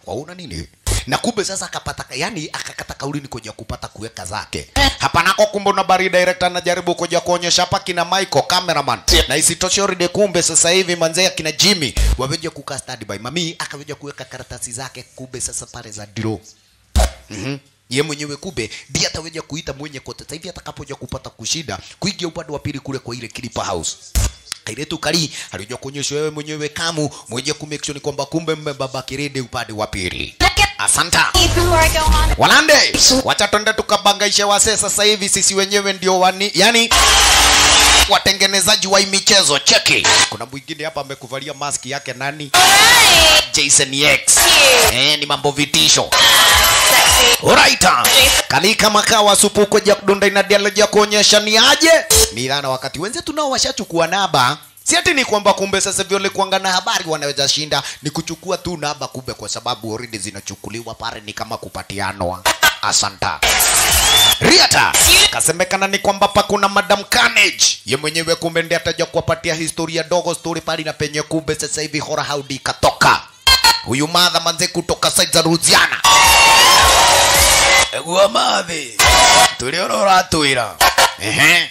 Waona nini? Na kumbe sasa akapata yani akakata kauli ni kuja kupata kuweka zake. Hapa nako kumbe na bari director anajaribu kuja kuonyesha hapa kina Michael cameraman. Na isitoshe already kumbe sasa hivi manzee kina Jimmy waweje kukaa standby. Mami akaweja kuweka karatasi zake kumbe sasa pale za draw. Mhm. Ye mwenyewe kumbe ndiye ataweja kuita mwenye kote. Sasa hivi atakapoja kupata kushida kuingia upande wa pili kule kwa ile Clipper House. Kairetu kali alijua kuonyesha wewe mwenyewe kamu mwenye sure kwamba kumbe mmebaba kirede upande wa pili asanta walande wacha twende tukabangaishe wase sasa hivi sisi wenyewe ndio wani yani watengenezaji wa michezo cheki. Kuna mwingine hapa amekuvalia maski yake nani? Jason X. Eh ni mambo vitisho. Alright. Kalika makawa supu koja kudunda ina dialogue ya kuonyesha ni aje. Ni dhana wakati wenzetu nao washachukua naba. Si ati ni kwamba kumbe sasa vile kuanga na habari wanaweza shinda ni kuchukua tu naba kumbe kwa sababu already zinachukuliwa pale ni kama kupatianwa. Asanta. Riata kasemekana ni kwamba pa kuna Madam Carnage. Ye mwenyewe kumbe ndiye ataja kuwapatia historia dogo story pale na penye kumbe sasa hivi hora haudi katoka. Huyu madha manze kutoka side za Louisiana. Egua mathi turi ora uratwira ehe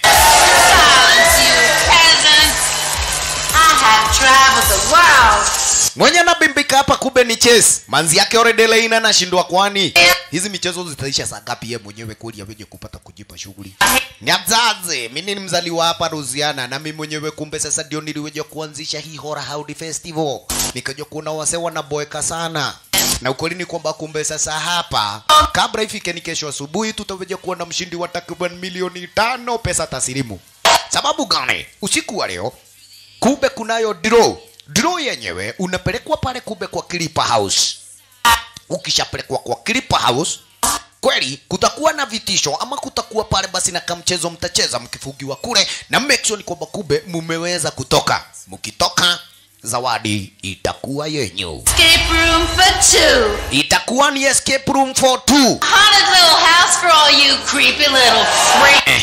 mwenye anabimbika hapa kube ni chess manzi yake oredeleina leina nashindwa kwani? Hizi michezo zitaisha saa ngapi ye mwenyewe kweli aweje kupata kujipa shughuli? Nyabzaze mini ni mzaliwa hapa Ruziana na mimi mwenyewe kumbe sasa ndio niliweja kuanzisha hii Hora Howdy Festival. Nikaja kuona wase wanaboeka sana. Na ukweli ni kwamba kumbe sasa hapa kabla ifike ni kesho asubuhi tutaweja kuwa na mshindi wa takriban milioni tano pesa taslimu sababu gani? Usiku wa leo kumbe kunayo draw. Draw yenyewe unapelekwa pale kumbe kwa Clipper House. Ukishapelekwa kwa Clipper House kweli kutakuwa na vitisho ama kutakuwa pale basi na kamchezo mtacheza mkifugiwa kule na make sure ni kwamba kumbe mumeweza kutoka. Mkitoka zawadi itakuwa yenyu. Escape room for two. itakuwa ni escape room for two. Haunted little house for all you creepy little freaks.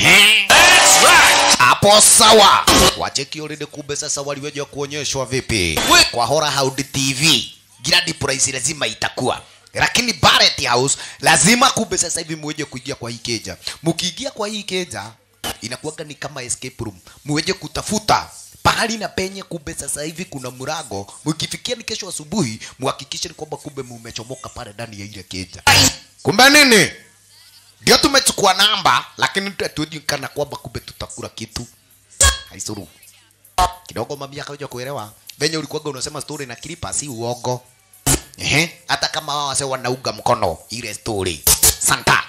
hapo sawa. Wacheki already kumbe sasa waliweja kuonyeshwa vipi? Kwa Hora Howdy TV Giradi price lazima itakuwa. Lakini Barrett House lazima kumbe sasa hivi muweje kuingia kwa hii keja. Mkiingia kwa hii keja inakuwaga ni kama escape room. Muweje kutafuta pahali na penye kumbe sasa hivi kuna mrago, mkifikia ni kesho asubuhi muhakikishe ni kwamba kumbe mumechomoka pale ndani ya ile keja kumbe nini? Ndio tumechukua namba lakini tujulikana kwamba kumbe tutakula kitu. Haisuru. Kidogo mami akaja kuelewa venye ulikuwaga unasema story na kilipa si uongo. Ehe. Hata kama wao wase wanauga mkono ile story. Santa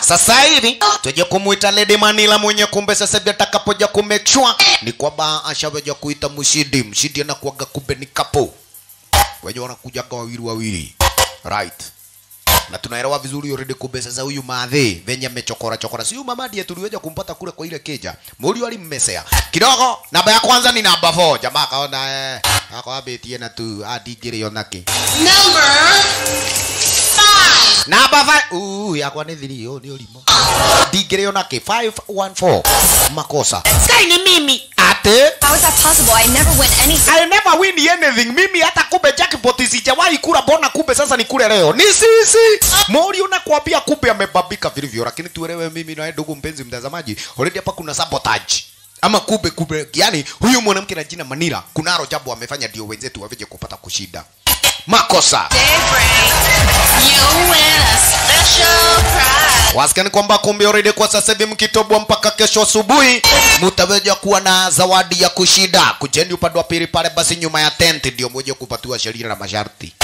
sasa hivi tuje kumuita Lady Manila mwenye kumbe sasa hivi atakapoja kumechwa ni kwa kwamba ashaweja kuita mshidi. Mshidi anakuaga kumbe ni kapo. Wenye wanakujaga wawili wawili. Right. Na tunaelewa vizuri already kumbe sasa huyu madhe venye amechokora chokora. Si mama ndiye tuliweza kumpata kule kwa ile keja. Muri alimmesea kidogo namba ya kwanza ni namba 4 jamaa akaona eh akawabetie abetie na tu adigire yonake number five. Namba 5 uh yakwa nä thiri yo ni ulimo digire yonake 514 makosa sky ni mimi ate How is that possible? I never win anything. I never win anything. Mimi hata kumbe jackpot sijawahi kula, bona kumbe sasa leo? Ni sisi. Mori unakwambia kumbe amebabika vilivyo, lakini tuelewe mimi na ndugu mpenzi mtazamaji, already hapa kuna sabotage. Ama kumbe kumbe, yani huyu mwanamke na jina kunaro jambo amefanya ndio wenzetu kupata kushida. Makosa. Wasikani kwamba kumbe already kwa sasa hivi mkitobwa mpaka kesho asubuhi mutaweja kuwa na zawadi ya kushida. Kujeni upande wa pili pale basi nyuma ya tent ndio mweje kupatiwa sheria na masharti.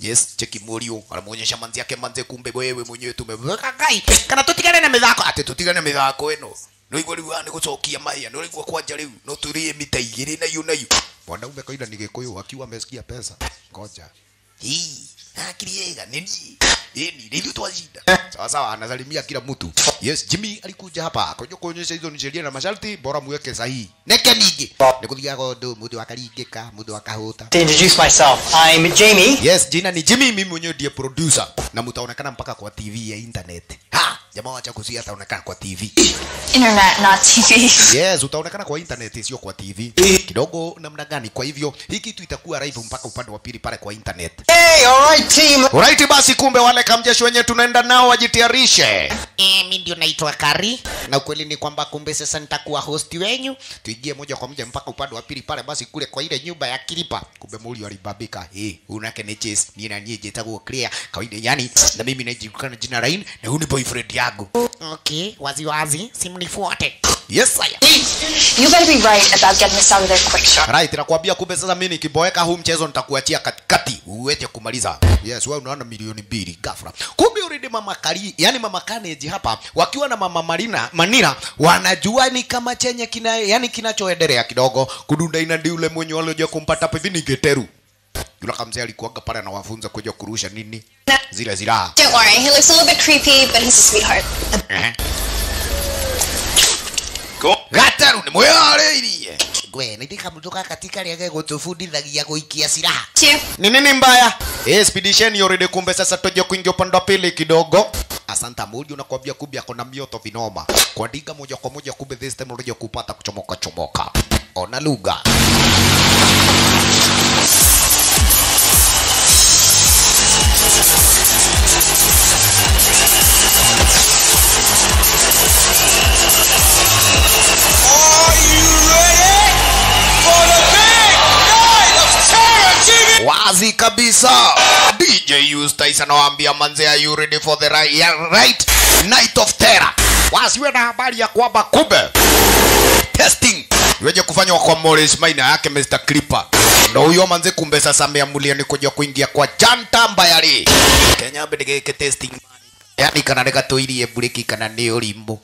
Yes, cheki Morio anamuonyesha manzi yake manze, kumbe wewe mwenyewe tumeweka kai. Kana tutigane na mithako, ati tutigane na mithako ino. No igwa riu ni gucokia nä no igwa kwanja riu, no turie mita igiri na yu na yu. nä gä ni gikuyu akiwa amesikia pesa. Ngoja. Hii, akili yega nini? ni ndio twashinda. Sawa sawa, anasalimia kila mtu. Yes, Jimmy alikuja hapa kwenye kuonyesha hizo ni sheria na masharti, bora muweke sahihi. Neke mingi. Nikuthiga gondo, mtu akaringika, mtu akahuta. To introduce myself, I'm Jamie. Yes, jina ni Jimmy, mimi mwenyewe ndiye producer na mtaonekana mpaka kwa TV ya internet. Ha! Jamaa wacha hata ataonekana kwa tv Internet, not TV. yes utaonekana kwa internet sio kwa tv kidogo namna gani kwa hivyo hii kitu itakuwa live mpaka upande wa pili pale kwa internet Hey, all right team. All right basi kumbe wale kamjeshi wenye tunaenda nao wajitayarishe. Eh, mimi ndio naitwa Kari. Na ukweli ni kwamba kumbe sasa nitakuwa host wenyu. Tuingie moja kwa moja mpaka upande wa pili pale basi kule kwa ile nyumba ya Kilipa. Kumbe muli alibabika. Eh, hey, unake ni chase. Ni na nyie jetago clear. Kawaida yani na mimi najulikana jina Rain na huyu ni boyfriend yangu. Okay, wazi wazi simnifuate. Yes sir. You better be right about getting us out of there quick, shot. Right, nakwambia kumbe sasa mimi nikiboeka huu mchezo nitakuachia katikati uwete kumaliza. Yes, wewe unaona milioni mbili ghafla. Kumbe already mama Kari, yani mama Kaneji hapa wakiwa na mama Marina, Manira wanajua ni kama chenye kina yani kinachoendelea kidogo. Kudunda ina ndi ule mwenye walioja kumpata hivi ni Geteru. Yule kamzee alikuwaga pale anawafunza kuja kurusha nini? Zile ziraha. Don't worry, he looks a little bit creepy, but he's a sweetheart. Go. Gataru ni mwĩharĩirie gwe nĩ mtoka katika rĩage kutufundithagia kuikia silaha. Ni nini mbaya? Expedition already kumbe sasa toje kuingia upande wa pili kidogo. Asanta mudi unakwambia kumbe ako na mioto vinoma. Kuandika moja kwa moja kumbe this time unaje kupata kuchomoka chomoka. Ona lugha kabisa. Dj Eustace anawaambia manze are you ready for the right, right night of terror? Wasiwe na habari ya kwamba kumbe testing iweje kufanywa kwa Morris Maina yake Mr. Clipper. Ndo huyo manze kumbe sasa ameamulia ni kuja kuingia kwa janta mbayari Kenya bedegeke testing yani kana nega tuirie bureki kana ni urimbo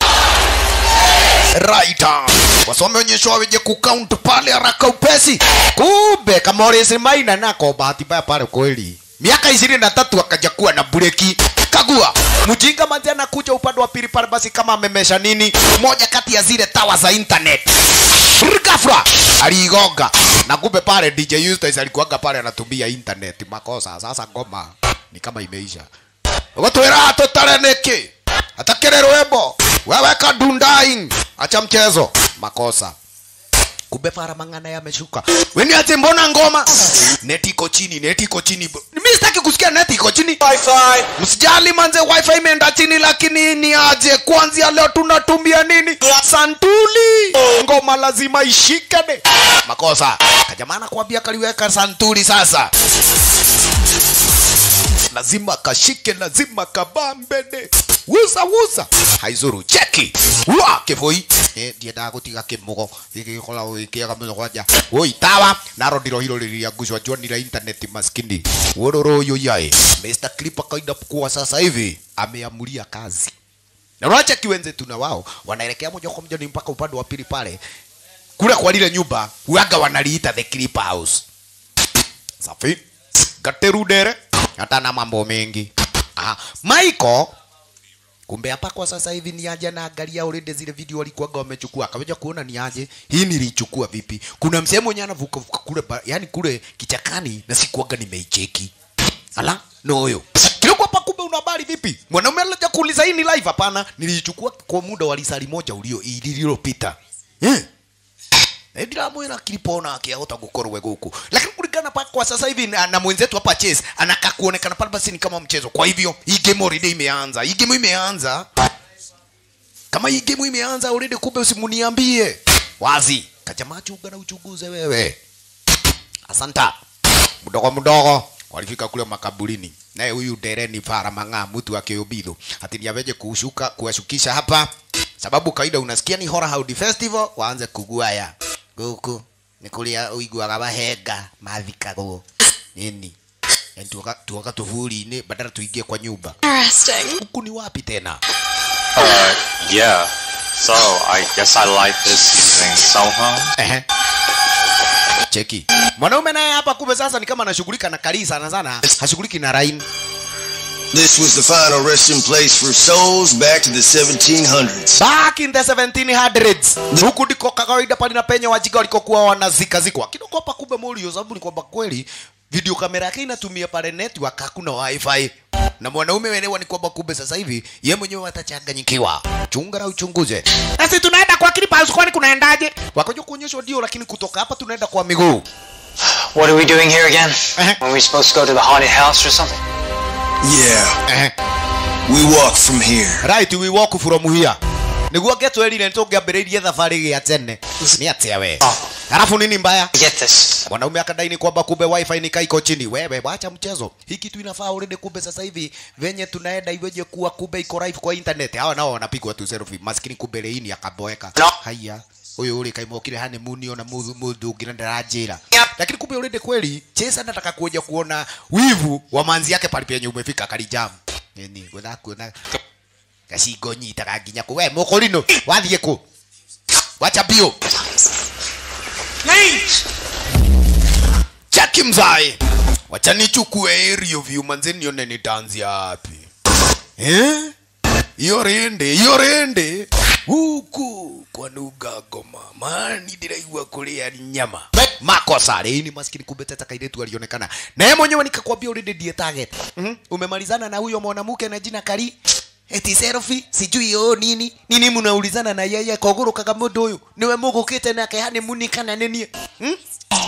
right wasome onyeshwa weje kucount pale haraka upesi. Kumbe Kamorris Maina nako bahati mbaya pale kweli. Miaka ishirini na tatu akaja kuwa na bureki kagua mjinga manzi anakuja upande wa pili pale basi kama amemesha nini? Moja kati ya zile tawa za internet. Ghafla aligonga na kumbe pale DJ Eustace alikuanga pale anatumia internet. Makosa sasa ngoma ni kama imeisha. Ugotwira tutare niki atakire rwembo wewe kadundaing acha mchezo. Makosa. Kumbe fara mang'ana yameshuka. Weni ati mbona ngoma? Neti iko chini neti iko chini. Mimi sitaki kusikia neti iko chini. Wi-Fi. msijali manze wifi imeenda chini lakini ni aje? Kuanzia leo tunatumia nini? Santuli. Ngoma lazima ishikane makosa. Kajamana kuambia kaliweka santuli sasa lazima kashike lazima kabambene wuza wuza. Haizuru cheki. Wa kivui eh ndiendaga gutiga kimugo. Gigikora gikiaga muno kwanja oi tawa. Naro ndiro hiro riria ngucwa la internet maskini. Wororo uyu yae. Mr. Clipper kaida kwa sasa hivi. Ameamulia kazi. Na rocha kiwenze tuna wao. Wanaelekea moja kwa moja mpaka upande wa pili pale. Kule kwa lile nyumba huaga wanaliita the Clipper house. Safi. Gaterudere hata na mambo mengi. Aha. Michael kumbe hapa kwa sasa hivi ni aje na angalia already zile video walikuwaga wamechukua. Akaweja kuona ni aje hii nilichukua vipi? Kuna msemo mwenye anavuka kule yani kule kichakani na sikuaga nimeicheki. Ala no huyo kidogo hapa kumbe una habari vipi? Mwanaume alija kuuliza hii ni live hapana. Nilichukua kwa muda wa lisali moja ulio ililopita eh ndiramwira kilipona akiahota gukorwe guku. Lakini kulingana pa kwa sasa hivi na, mwenzetu hapa Chase anaka kuonekana pale basi ni kama mchezo. Kwa hivyo hii game already imeanza. Hii game imeanza. Kama hii game imeanza already kumbe usimuniambie wazi. Kajamaa chunga na uchunguze wewe. Asanta. Mdogo mdogo. Walifika kule makaburini. Naye huyu dereni fara mang'aa mtu akiubidhu ati ni aveje kushuka kuwashukisha hapa? Sababu kawaida unasikia ni Horror Hound Festival waanze kuguaya guku ni kuria uiguaga mahenga mathikagwo nini yani tuoka tuoka tuvuli-inĩ badala tuingie kwa nyumba Interesting. huku ni wapi tena Uh, yeah. So I guess I like this using cell phone. Ehe. cheki mwanaume naye hapa kumbe sasa ni kama anashughulika na kalii sana sana hashughuliki na rain This was the final resting place for souls back to the 1700s. back in the 1700s huku ndiko kawaida pale na penye wajika walikokuwa wanazikazikwa kidogo hapa kumbe mulio sababu ni kwamba kweli video kamera yake inatumia pale network hakuna wifi. Na mwanaume welewa ni kwamba kumbe sasa hivi ye mwenyewe atachanganyikiwa. Chunga na uchunguze. Sasa tunaenda kwa clip house kwani kunaendaje? Wakaja kuonyeshwa ndio lakini kutoka hapa tunaenda kwa miguu. What are we doing here again? Were we supposed to go to the haunted house or something? Yeah, we walk from here. right we walk from here. Niguo ngetwerire nitũngĩambĩrĩirie thabarĩ gĩa tene. Nĩ atĩa we? Halafu nini mbaya? Mwanaume akadaini kwamba kumbe wifi ni kaiko chini. Wewe wacha mchezo. Hiki tu inafaa already kumbe sasa hivi venye tunaenda iweje kuwa kumbe iko live kwa internet. Hawa nao wanapigwa tu selfie. Maskini kumbe leini akaboeka No. haya huyu uri hane honeymoon ona mudhu mudhu ngira ndaranjira lakini kumbe ule kweli Chesa anataka kuja kuona wivu wa manzi yake pale penye umefika kalijam nini kuna kuona kasi nyitaga nginya ku we mukurino wathiĩ kũ wacha bio chaki mzae. Wacha nichukue aerial view manzi nione nitaanzia wapi eh yorende hiyo rende huku kwa nuga ngoma mani ndiraigua kuria nyama. Makosa. Ni maskini kumbe tata kairetu alionekana. Na yeye mwenyewe nikakwambia already ndiye target mm umemalizana na huyo mwanamke na jina kali eti selfie sijui yo nini. Nini mnaulizana na yeye kogurukaga mundu uyu niwe mugukite nake hani kana nini hmm?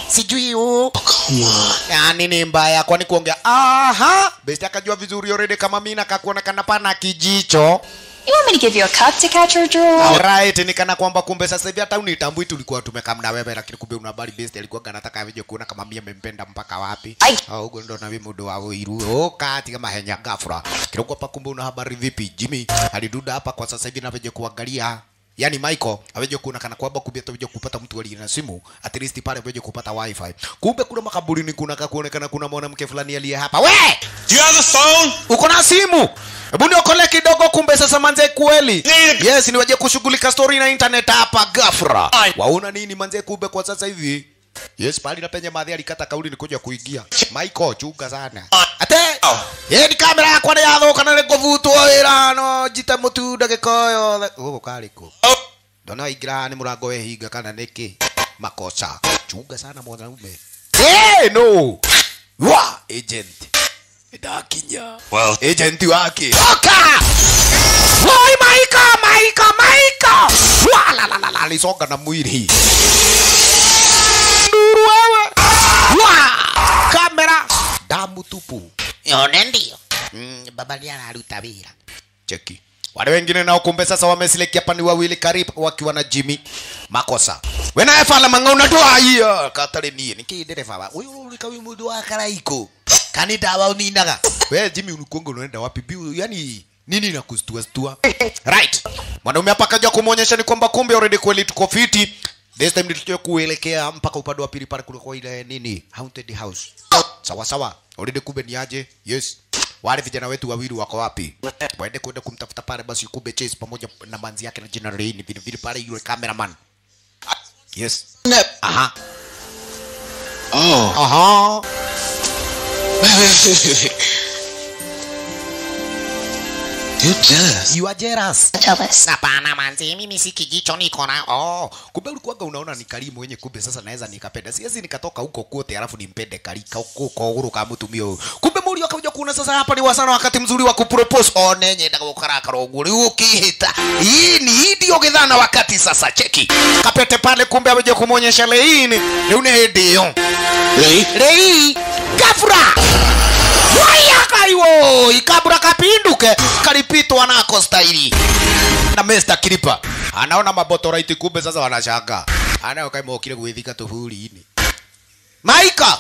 sijui yo. Ya nini yani ni mbaya kwani kuongea aha! Besti akajua vizuri already kama mimi nakakuonekana pana kijicho You want me to give you a cup to catch your drool? Alright, ni kana kwamba kumbe sasa hivi hata unitambui tulikuwa tumekaa na wewe lakini kumbe una habari best alikuwa anataka aje kuona kama mimi amempenda mpaka wapi. Au huko ndo na mimi mudo wa iru. Oh, kati kama henya gafra. Kiroko hapa kumbe una habari vipi? Jimmy aliduda hapa kwa sasa hivi na aje kuangalia Yaani Michael aweje kuona kana kwamba kumbe ataweje kupata mtu aliye na simu at least pale aweje kupata wifi. Kumbe kuna makaburini kuna kuonekana kuna mwanamke fulani aliye hapa. We! Do you have a phone? uko na simu hebu niokole kidogo kumbe sasa manze kweli yes niwaje kushughulika story na internet hapa gafra waona nini manze kumbe kwa sasa hivi yes pali na penye madhi alikata kauli ni kuja kuingia michael chunga sana ate? Ye ni kamera yakwa nä yathuka na wä ra no njite må mutu koo yothe gugu kariko ndona ingä ra nä må rango wehinga kana niki makosa. Chunga sana mwanaume hey, no. Wa agent. Ndakinya Well, agent wake toka woi maika maika maika! Wa la la la alisonga na mwili Nduru wewe. Wa kamera damu tupu. Yone ndio mm, baba ndiye anaruta wira cheki. Wale wengine nao kumbe sasa wamesilekia pani wawili karibu wakiwa na Jimmy makosa. Wena efala manga unatoa hiyo. Katari nie niki dereva wa uyu ulika uyu mundu wa karaiko kani dawa uninaga we Jimmy unukongo unaenda wapi? Biu yani nini na kustua stua right. Mwanaume hapa kaja kumuonyesha ni kwamba kumbe already kweli tuko fiti this time nilitoka kuelekea mpaka upande wa pili pale kulikuwa ile nini? Haunted house sawa sawa. Already kumbe ni aje? Yes. Wale vijana wetu wawili wako wapi? Waende kwenda kumtafuta pale basi kumbe chase pamoja na manzi yake na jina Rain vile vile pale yule cameraman. Yes. Aha. Oh. aha You're jealous. you are jealous. Jealous. hapana manzi mimi si kijicho niko na oh kumbe ulikuwaga unaona ni karimu wenye kumbe sasa naweza nikapenda. Siwezi nikatoka huko kote alafu nimpende karika huko huko kama mtumio huyo. Kumbe muri akaja kuona sasa hapa ni wasana wakati mzuri wa kupropose. One nyenda gukarakara uguo ukihita. Hii ni hii ndio wakati sasa cheki. Kapete pale kumbe ameje kumuonyesha leini leo ni ndio Really? lei gafura wayakaiwo! Ikabura kapinduke kalipitwa nako staili na Mr. Kilipa anaona mabotoraiti kumbe sasa wanashanga. Anayo kaimokire gwithika tuhuri-ini. Maika!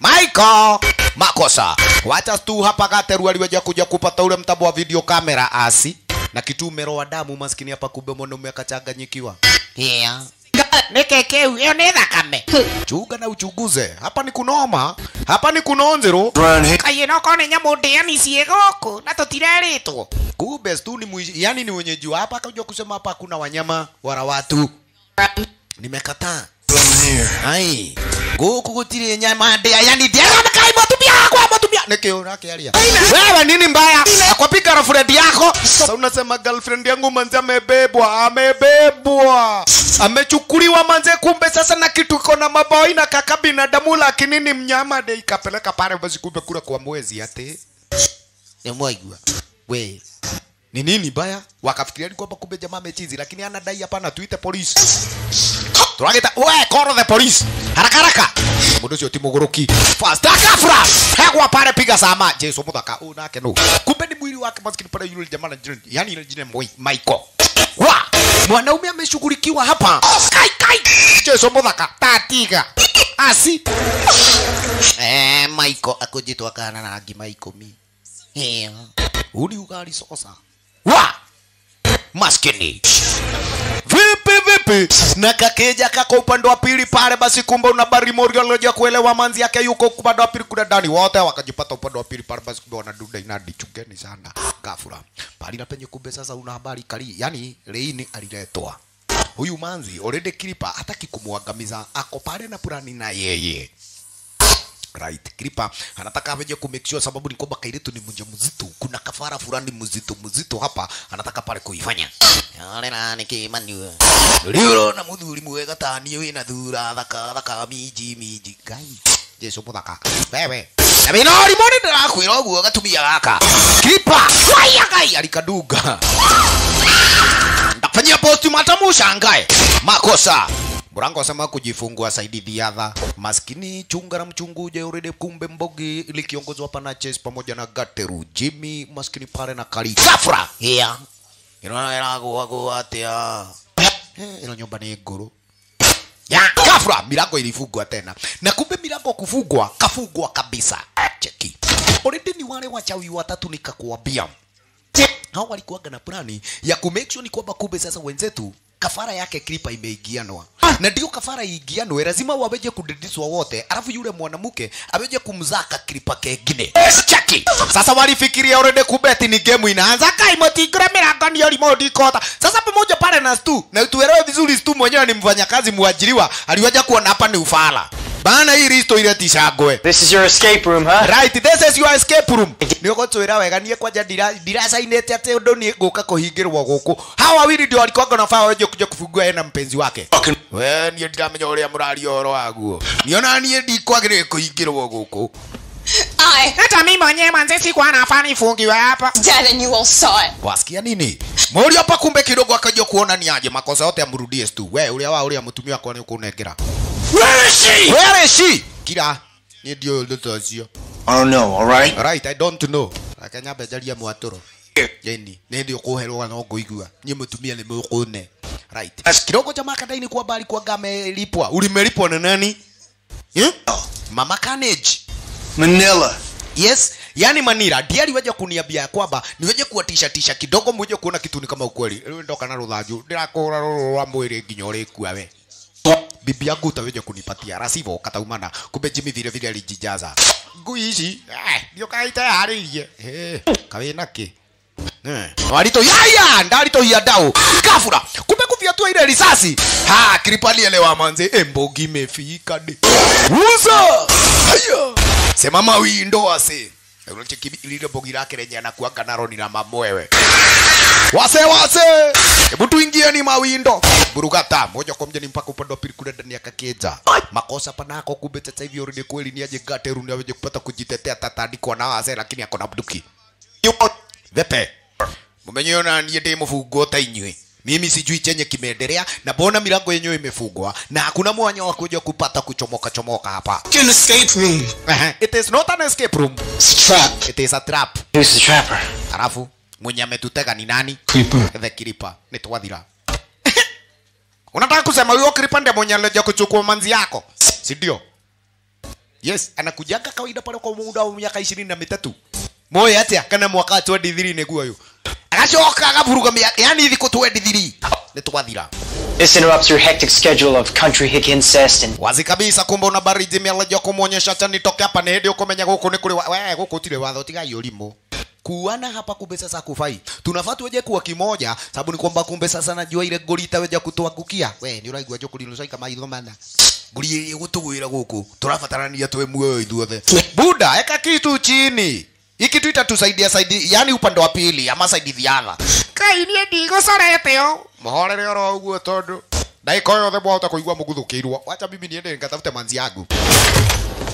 Maika! Makosa! Wacha tu hapa gateru aliweja kuja kupata ule mtambo wa video kamera asi. Na kitumero wa damu maskini hapa kumbe mwanaume akachanganyikiwa. Yeah. Nikekeu iyo ni thakame. Chunga na uchunguze. Hapa ni kunoma. Hapa ni kunonzero kaĩ no kone nyamũ ndĩani ciĩ gũkũ na tutireritwo kumbe tu ni mwishi, yani ni wenyeji wa hapa akaja kusema hapa kuna wanyama wala watu. Nimekataa. Ai. Gũkũ gutire nyama ndia yani ndĩaga kai wewe nini mbaya? Akwapika girlfriend yako. Sasa unasema girlfriend yangu manzi amebebwa amebebwa. Amechukuliwa manze kumbe sasa na kitu iko na maboi na kaka binadamu lakini ni mnyama de ikapeleka pale basi kumbe kula kwa mwezi ate. Nemwaigua we. Ni nini baya wakafikiria ni kwamba kumbe jamaa amechizi lakini anadai hapana tuite polisi turagita we call the police. Haraka haraka. Mundu ucio ti muguruki fast akafra hegwa pare piga sama jesu muthaka u nake no kumbe ni mwili wake maskini pale yule jamaa na jina yani ile jina Michael. Wa! Mwanaume ameshughulikiwa hapa. Kai kai. Jesu muthaka tatiga asi. Eh Michael akujitwa kana na ngima ikumi eh uri ugari sosa. Wa maskini. Vipi vipi? Na kakeja kako upande wa pili pale basi kumbe una bari aliyoja kuelewa. Manzi yake yuko upande wa pili kule ndani wote wakajipata upande wa pili pale basi kumbe wanaduda inadi chungeni sana. Kafura pali na penye kumbe sasa una habari kali yani leini aliletwa. Huyu manzi already kilipa hataki kumwangamiza ako pale na purani na yeye right kripa anataka aweje ku make sure sababu ni kwamba kairetu ni mja mzito kuna kafara fulani mzito mzito hapa anataka pale kuifanya. Yale na manu riro na mudhuri mwega tani na thura thaka thaka miji miji. Kai jesu muthaka wewe. Na bino rimoni ndirakwira guo gatumia gaka kripa waya kai alikadunga ndakufanyia postmortem ushangae. Makosa Murango asema kujifungua saidi dhiadha maskini chunga na mchunguje urede kumbe mbogi likiongozwa hapa na Chase pamoja na Gateru Jimmy maskini pale na Kali. Safra! Yeah inaona inago go atia. Ino ilo nyumba ni nguru. Ya Safra! Milango ilifungwa tena. Na kumbe milango kufungwa kafungwa kabisa. Cheki. Already ni wale wachawi watatu nikakuambia. Hao walikuwaga na plani ya ku make sure ni kwamba kumbe sasa wenzetu kafara yake kripa imeigianwa. Na ndio kafara iigianwe lazima waweje kudidiswa wote alafu yule mwanamke aweje kumzaka kripa kengine. Chaki sasa walifikiria already kubeti ni game inaanza. Kai motikira milango ndio remote kota sasa pamoja pale na stu na tuelewe vizuri stu mwenyewe ni mfanyakazi mwajiriwa aliwaja kuona hapa ni ufala bana hii risto ile tishagwe This is your escape room, huh? right this is your escape room. Nä å gåtwä wega niä kwanja ndiracainä te atä å ndå nä ngå ka kå hingä rwo gå kå hawa wawili ndio walikuwaga na wenje kuja kufungua na mpenzi wake? We niä ndiramenya å rä a må raria å horo waguo. Niona niä ndikwagä rä kå hingä rwo gå kå I hata mimi mwenyewe manze sikuwa nafani nifungiwe hapa. Dad and you all saw it. wasikia nini? Mori hapa kumbe kidogo akaja kuona ni aje? Makosa yote amrudie tu Wewe ule wa ule mtumio wako ni ũkũnengera where is she? Where is she kira nĩ ndio ndeto cio I don't know, alright? right? I don't know. Akenya mbenjaria mwatũro. Yani nĩ ndĩ ũkũherwo no ngũigua niĩ mũtumia nĩ mũkũne. Right. Kidogo jamaa kadaini kwamba alikuwa amelipwa ulimelipwa na nani? Oh. mama Carnage Manila. yes. Yani manira Diari aliweja kuniambia ya kwamba niweje kuwatisha tisha kidogo mweje kuona kitu ni kama ukweli. Ndoka na dhaju, ndirakũra rũrũ rwa mwĩrĩ nginya kuwa we bibi yangu utaweja kunipatia rasivo kataumana. Kumbe jimi vile vile alijijaza. Ngui ici eh, yarĩirie eh, kawĩna kĩ Eh, walito yaya ndalito ya dau kafura. Kumbe kufiatua ile risasi. Ha kripali elewa manze embogi imefika de. Uza! Sema mawindo ase lile bogi lake lenye anakuanga naro ni na mamwewe. Wase wase hebu tuingie ni mawindo. Burugata moja kwa moja ni mpaka upande wa pili kule ndani ya kakeja makosa panako kumbe sasa hivi already kweli ni aje gateru ni aweje kupata kujitetea tatandikwa na wase lakini akona bunduki. Vepe. Mumenyeona niä ndä må bungo ta inyuä mimi sijui chenye kimeendelea na mbona milango yenyewe imefungwa na hakuna mwanya wa kuja kupata kuchomoka chomoka hapa an escape room. It is not an escape room It's a trap. it is a trap Who's the trapper? Alafu mwenye ametutega ni nani Creeper. the creeper. ni twathira unataka kusema huyo creeper ndiye mwenye alija kuchukua manzi yako si ndio yes anakujaga kawaida pale kwa muda wa miaka ishirini na mitatu moya atia kana mwaka wa 23 niguo uyu agacoka agaburuga mĩa- yani thikũ 23 nä twathira This interrupts your hectic schedule of country hick incest and wazi kabisa kumbe una baridi mialeja kumwonyesha acha nitoke hapa nĩ hĩndĩ ũkũmenya gũkũ nĩ kũrĩ wa- we gũkũ tire watho tiga ũrimũ. Kuana hapa kumbe sasa kufai. Tunafaa tuweje kuwa kimoja sababu ni kwamba kumbe sasa najua ile ngori itaweja kutuangukia we nĩ ũraigua njũkũri rũcaika maitho mana. Ngori ĩrĩa gũtũgwĩra gũkũ. Tũrabatarania twĩ muoyo ithuothe. Buda eka kitu chini iki tu itatusaidia saidi yani upande wa pili ama saidi thiana kai nie ndigocorete o muhorere oro uguo tondu ndagika o yothe mwahota kuigua muguthukiirwo wacha mimi niende nikatafute manzi yangu.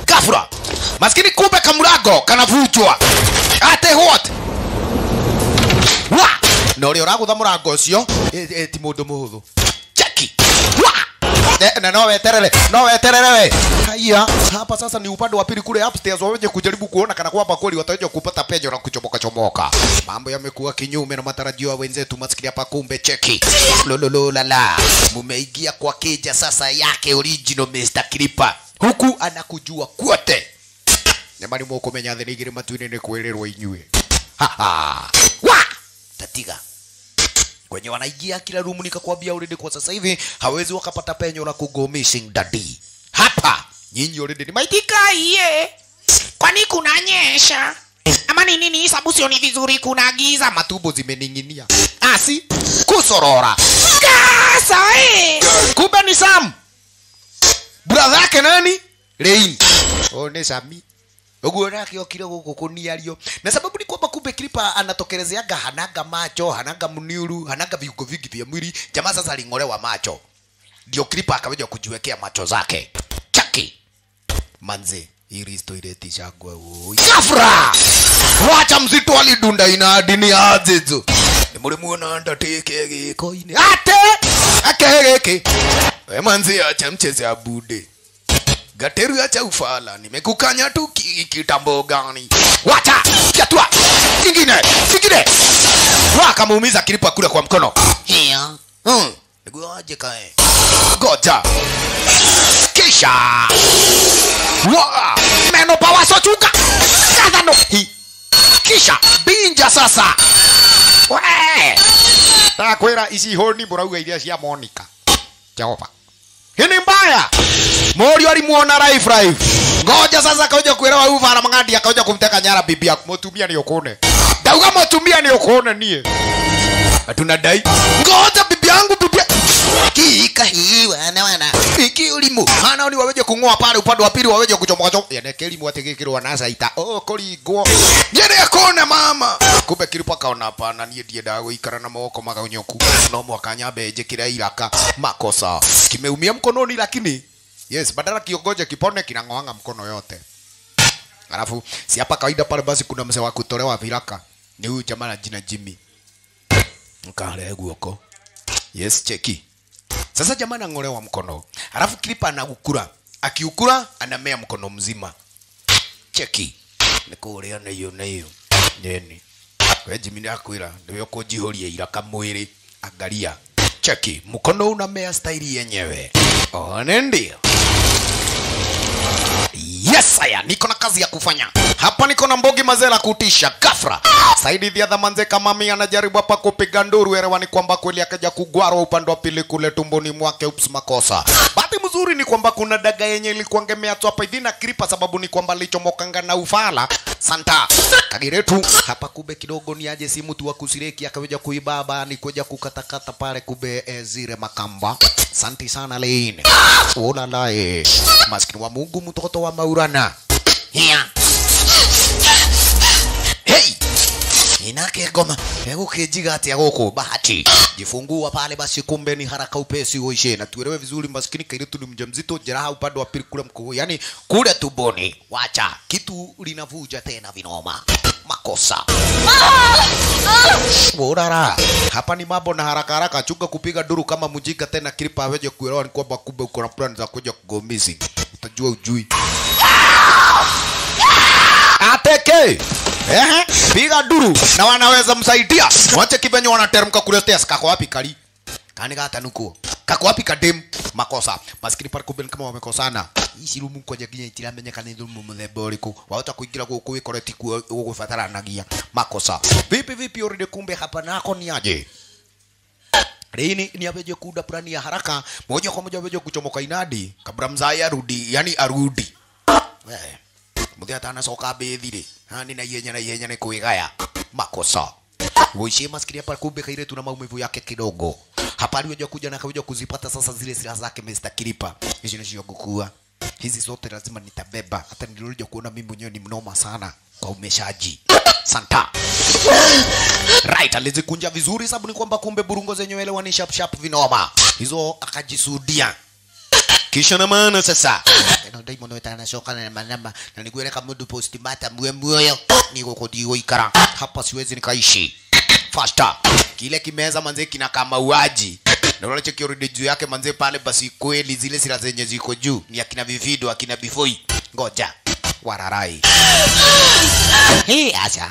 Gafura! Maskini kumbe kamurago kanavunjwa. Ate what? Wa! Na ũrĩa ũragũtha mũrango ũcio ti mũndũ mũhũthũ. Wa! Eh, na no weterere no weterere we haya hapa sasa ni upande wa pili kule upstairs waweje kujaribu kuona kana kwamba kweli wataweja kupata penyo na kuchomoka chomoka. Mambo yamekuwa kinyume na matarajio ya wenzetu maskini hapa kumbe cheki. Lolololala mumeingia kwa keja sasa yake original Mr. Clipper. Huku anakujua kwote. Nyamani mukumenya thĩ nĩigĩrĩ matuini ni kuelerwa kwĩrĩrwo ha ha. Wa! Tatiga kwenye wanaingia kila rumu nikakwambia already kwa sasa hivi hawezi wakapata penyo la kugomishing dadi. Hapa! Nyinyi already ni maitika iye! Kwani kunanyesha? Ama ni nini sababu sioni vizuri kuna giza matumbo zimening'inia asi kusorora. Kasa eh! Kumbe ni sam. Brother yake nani? Rain oh ni Sami uguo nake okire guku kuniario na sababu ni kwamba kumbe Kripa anatokerezeaga hananga macho hananga mniuru hananga viungo vingi vya mwili jamaa sasa aling'olewa macho. Ndio Kripa akaweja kujiwekea macho zake. Chaki! Manze hili toilet shagwa woi. Kafra! wacha mzito alidunda ina dini ajezo ni muri muona ndatike giko ine ate! Akegeke we manze acha mcheze abude gateru acha ufala nimekukanya tu ki- kitambo gani? Wacha fyatua ingine ingine akamuumiza kilipa kule kwa mkono. Hiya hmm. niguaje kae? Goja kisha. Wa meno pawasochuka kadhano kisha binja sasa. Takwira ici honi murauga iria cia monica. Jehova hii ni mbaya. Mori alimuona live live ngoja sasa kaja kuelewa huyu vara mang'andi akaja kumteka nyara bibi yako mutumia ni ukune dauga mutumia ni ukune nie tunadai ngoja bibi yangu bibi kika hii wana wana. Iki ulimu hana ni waweje kung'oa pale upande wa pili waweje kuchomoka chomoka yene kelimu atigikirwa na saita oh koringwo yene akone mama. Kumbe kilipo akaona hapana niĩ ndiendaga gũikara na moko magaunyoku no mwaka nyambe njĩkĩre iraka makosa. Kimeumia mkononi lakini yes badala kiongoje kipone kinang'oanga mkono yote. Alafu si hapa kawaida pale basi kuna mzee wa kutolewa viraka. Ni huyu jamaa na jina Jimmy nkale guoko. Yes cheki. Sasa jamaa anang'olewa mkono. Alafu klipa anagukura. Akiukura anamea mkono mzima. Cheki. Nikuria na hiyo na hiyo nini we Jimmy nakwira ndiwe kujihoria iraka kamwiri angalia cheki. Mkono unamea staili yenyewe. One ndio yes aya niko na kazi ya kufanya. Hapa niko na mbogi mazela kutisha. Gafra saidi dhia dhamanze kama mi anajaribu hapa kupiga nduru. Erewani kwamba kweli akaja kugwarwa upande wa pili kule tumboni mwake. Ups makosa. Bahati mzuri ni kwamba kuna daga yenye ilikuangemea tu hapa hivi na kripa sababu ni kwamba lichomokanga na ufala. Santa. Kagiretu hapa kube kidogo ni aje simu tu wa kusireki akaweja kuibaba ni kuja kukatakata pale kube e, zire makamba. Santi sana lein ulalae maskini wa mungu mtoto wa maurana. Hiya. Hey! Inake ngoma. Egũkĩnjiga atia guku bahati. Jifungua pale basi kumbe ni haraka upesi uishe. Na tuelewe vizuri maskini kairitu ni mjamzito jeraha upande wa pili kule mkuu yani kule tumboni. Wacha kitu linavuja tena vinoma. Makosa. Urara. Hapa ni mambo na haraka haraka, chunga kupiga duru kama mjinga tena, kilipa aweje kuelewa ni kwamba kumbe uko na plan za kuja kugomizi. Utajua ujui. Ateke. Ehe, piga duru na wanaweza msaidia. Wache kibenye wanateremka kuletea kako wapi kali? Kani gata nuko. Kako wapi kadem? Makosa. Maskini par kumbe ni kama wamekosana. Ici rumu kwa nginya itiramenyeka kana rumu muthemba ũrĩkũ. Wahota kuingira guku wĩkore ti kuo ũgũbataranagia. Makosa. Vipi vipi uride kumbe hapa nako ni aje? Lini ni aweje kuunda plani ya haraka moja kwa moja aweje kuchomoka inadi kabla mzai arudi, yani arudi. Eh muthia atanacoka mbĩthirĩ ha nĩ na ihenya na ihenya nĩ kwĩgaya makosa Woishi maskini hapa kumbe kaire tuna maumivu yake kidogo. hapari weja kuja na kaweja kuzipata sasa zile silaha zake Mr. Kilipa. Hizi ni sio kukua. hizi zote lazima nitabeba hata nilikuja kuona mimi mwenyewe ni mnoma sana kwa umeshaji santa. Right alizikunja vizuri sababu ni kwamba kumbe burungo zenyewe elewa ni sharp sharp vinoma. Hizo akajisudia. Kisha na maana sasa. Eno ndai mono etana shoka na manamba na nikueleka mudu posti mata mwe mwoyo niko kodigo ikara. Hapa siwezi nikaishi. Faster. Kile kimeza manze kina kama uaji. Na unaona cheki already juu yake manze pale basi kweli zile sila zenye ziko juu. Ni akina vivido akina bifoi. Ngoja wararai. Hii acha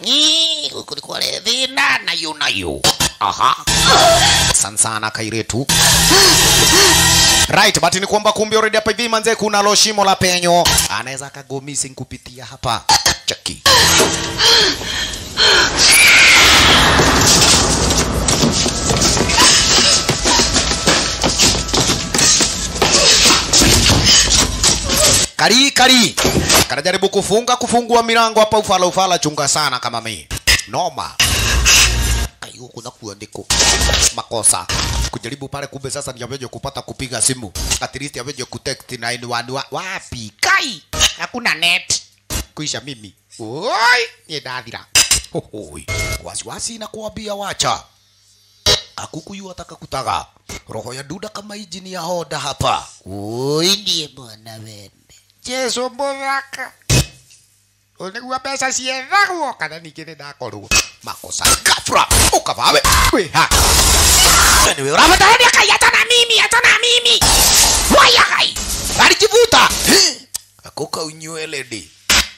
Ni, kulikuwa na yu nayo nayo aha. Sansana sana kairetu. Right but ni kuomba kumbi already hapa hivi manze kuna lo shimo la penyo. Anaweza akagomisi kupitia hapa. Cheki kari kari. Kanajaribu kufunga kufungua milango hapa ufala ufala chunga sana kama mimi. noma. Ayo kuna kuandiko. Makosa. Kujaribu pale kumbe sasa ni aweje kupata kupiga simu. At least aweje kutext 911 wa- wapi? Kai! Hakuna net. Kuisha mimi. Oi! Ni dadira Hohoi. wasiwasi inakuambia wacha. Akukuyu ataka kutaga. Roho ya duda kama injini ya hoda hapa. Oi ndiye bwana wende jesu mũthaka nĩguo mbeca ciethagwo? Kana ningä nä ndakorwo makosa gafra ũkabawe wĩha nĩwe ũrabatarania kai hata na mimi hata na mimi. Waya kai alijivuta akuka unywele di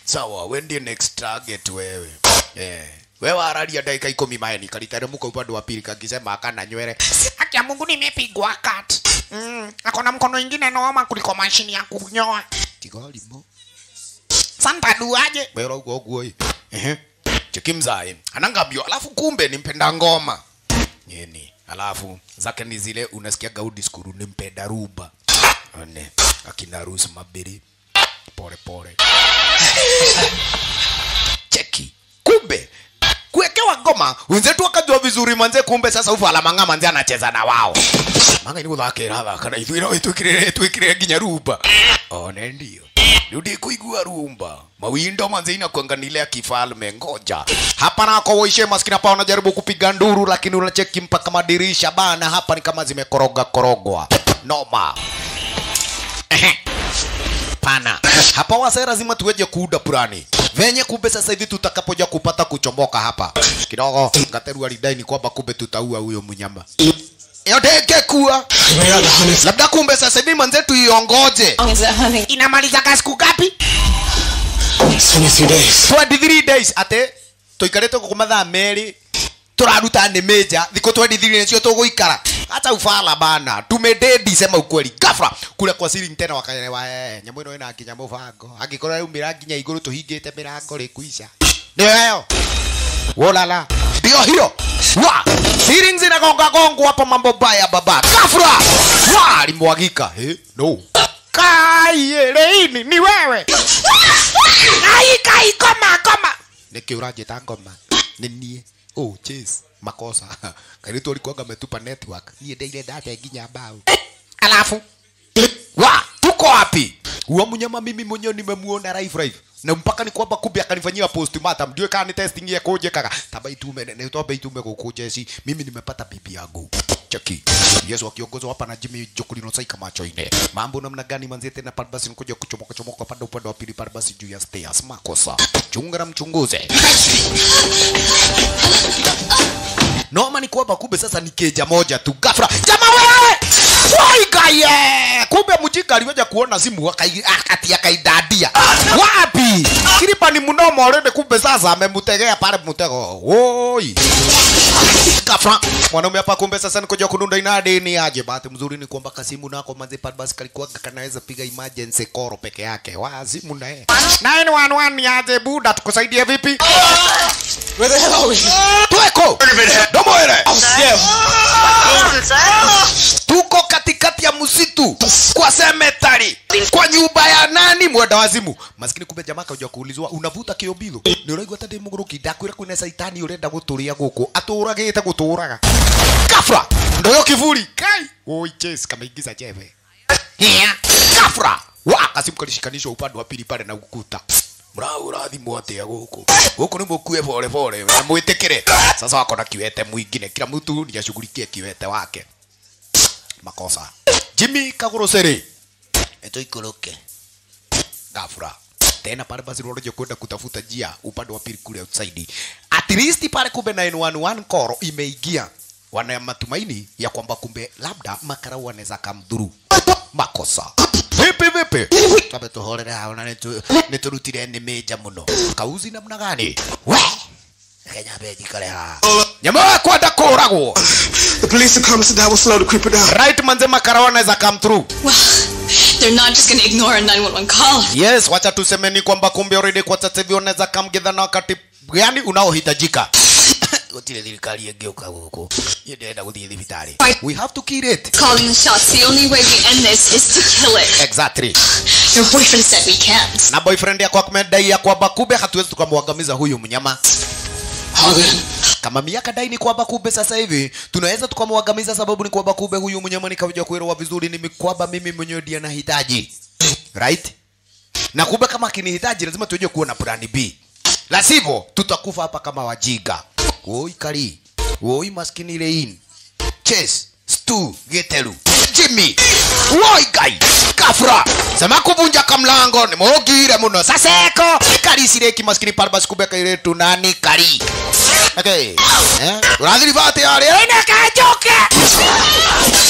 sawa wendie next target wewe. Eh wewe araria dakika ikumi maeni kaliteremka upande wa pili kakisema akana nywele haki ya Mungu nimepigwa kat mm, akona mkono ingine noma kuliko mashini ya kunyoa. Tigalimo santa duaje? Wera ugo ugo ehe. Chiki mzae anangambio alafu kumbe nimpenda ngoma. Nyeni. Alafu zake ni zile unasikia gaudi skuru nimpenda ruba one. Akina Rus mabiri. Pole pole. Cheki. Kumbe kuwekewa ngoma wenzetu wakajua vizuri manze kumbe sasa ufu alamanga manze anacheza na wao. Manga ni kana na no itwikirire twikirire nginya rumba. One ndio. Rudi kuigua rumba. Mawindo manze ya kifalme ngoja. Hapa nako waishe maskini hapa wanajaribu kupiga nduru lakini unacheki mpaka madirisha bana hapa ni kama zimekoroga korogwa. Noma. Pana. Hapa wasera lazima tuweje kuuda purani venye kumbe sasa hivi tutakapoja kupata kuchomoka hapa. Kidogo ngateru alidai ni kwamba kumbe tutaua huyo mnyama. Yote kuwa labda kumbe sasa hivi manzetu iongoje. Inamaliza is that, siku gapi 23 days. 23 days ate tuikarite guku mathaa meri. Turaruta nĩ meja. Thikũ 23 nĩcio tũgũikara hata ufala bana. Tumededi sema ukweli. Gafra kule kwa ceiling tena wakaelewa eh nyamũ ĩno ĩna nginya mũbango angĩkorwo nya iguru igũrũ mirango rikuisha rĩkuica nĩyo wolala. Ndio hiyo. Wa. Ceiling zinagonga gongo hapa mambo baya baba. Gafra. Wa limwagika. Eh no. Kaiyeleini ni wewe. Ai kai koma koma. Nikiuraje tangoma ni nie. Oh chase makosa. Kairĩtu alikuwa ametupa network nie ndeire data nginya bao alafu? Wa? Tuko wapi? Huo mnyama mimi mwenyewe nimemuona live live. Na mpaka ni kwamba kumbe akanifanyia postmortem. Ndio kana ni testing ya kuje kaka taba itume ne toba itume kukuje si mimi nimepata bibi yangu cheki. Yesu akiongozwa hapa na Jimmy no saika macho ine. Mambo namna gani? Manzete tena pale basi nikuja kuchomoka chomoka pande upande wa pili. Pale basi juu ya stairs. Makosa. Chunga na mchunguze. Noma ni kwamba kumbe sasa ni keja moja tu. Gafra jamaa wewe Waigaye! Kumbe mjinga aliweza kuona simu akati akaidadia. Wapi? Kilipa ni mnomo already kumbe sasa amemtegea pale mtego. Woi. Kafra. Mwanaume hapa kumbe sasa nikoja kununda inadi ni aje. Bahati mzuri ni kwamba kasimu nako manzi pad basi kalikuwa kanaweza piga emergency call peke yake. Wa simu na yeye. 911 ni aje buda tukusaidie vipi? Where the hell are we? Tueko. Domo ile. Tuko katikati ya msitu. Kwa semetari kwa nyumba ya nani? Mwenda wazimu. Maskini kumbe jamaa kaja kuulizwa unavuta kiobilo ni uraigua tande muguruki ndakwira kwina saitani urenda guturia guku. Aturagite guturaga. Kafra! Ndoyo kivuli. Kai! Oi chase kameingiza jeve Hia, kafra! Wa kasimu kalishikanishwa upande wa pili pale na ukuta. Mrau urathimwo atia guku. Guku ni mukue pole pole. Na mwitikire sasa wako na kiwete mwingine. Kila mtu ni ashughulikie kiwete wake makosa. Jimmy Kagoroseri eto ikoroke gafra tena pale basi unaoja kwenda kutafuta jia upande wa pili kule outside. At least pale kumbe 911 koro imeingia. Wana matumaini ya kwamba kumbe labda makarau wanaweza kamdhuru makosa. Vipi vipi? Tabe tuhorere hao na nitu ni meja muno. Kauzi namna gani? we kenya beji kale ha nyama kwenda kuragwo The police have come, so that will slow the creeper down. right manze makarau wanaweza come through Well, they're not just gonna ignore a 911 call. yes wacha tuseme ni kwamba kumbe already kwa sasa hivi unaweza na wakati gani unaohitajika gutire thirikari ingiuka guku niĩ ndĩrenda gũthiĩ thibitarĩ we have to kill it Calling the shots. The only way we end this is to kill it. exactly Your boyfriend said we can't. na boyfriend yako akumedai ya kwamba kumbe hatuwezi tukamwangamiza huyu mnyama Kama miaka dai ni kwamba kumbe sasa hivi tunaweza tukamwangamiza sababu ni kwamba kumbe huyu mnyama nikaja kuelewa vizuri ni kwamba mimi mwenyewe ndiye nahitaji. Right? Na kumbe kama akinihitaji lazima tuje kuwa na plan B. La sivyo tutakufa hapa kama wajiga. Woi kali, woi maskini lein chess stu. Geteru jimmy woi gai kafra. Sema kuvunja kamlango ni mogire muno. Saseko kari sireki maskini parbas kubeka ile tunani kari. Okay eh urathiri bate ari ene kajoke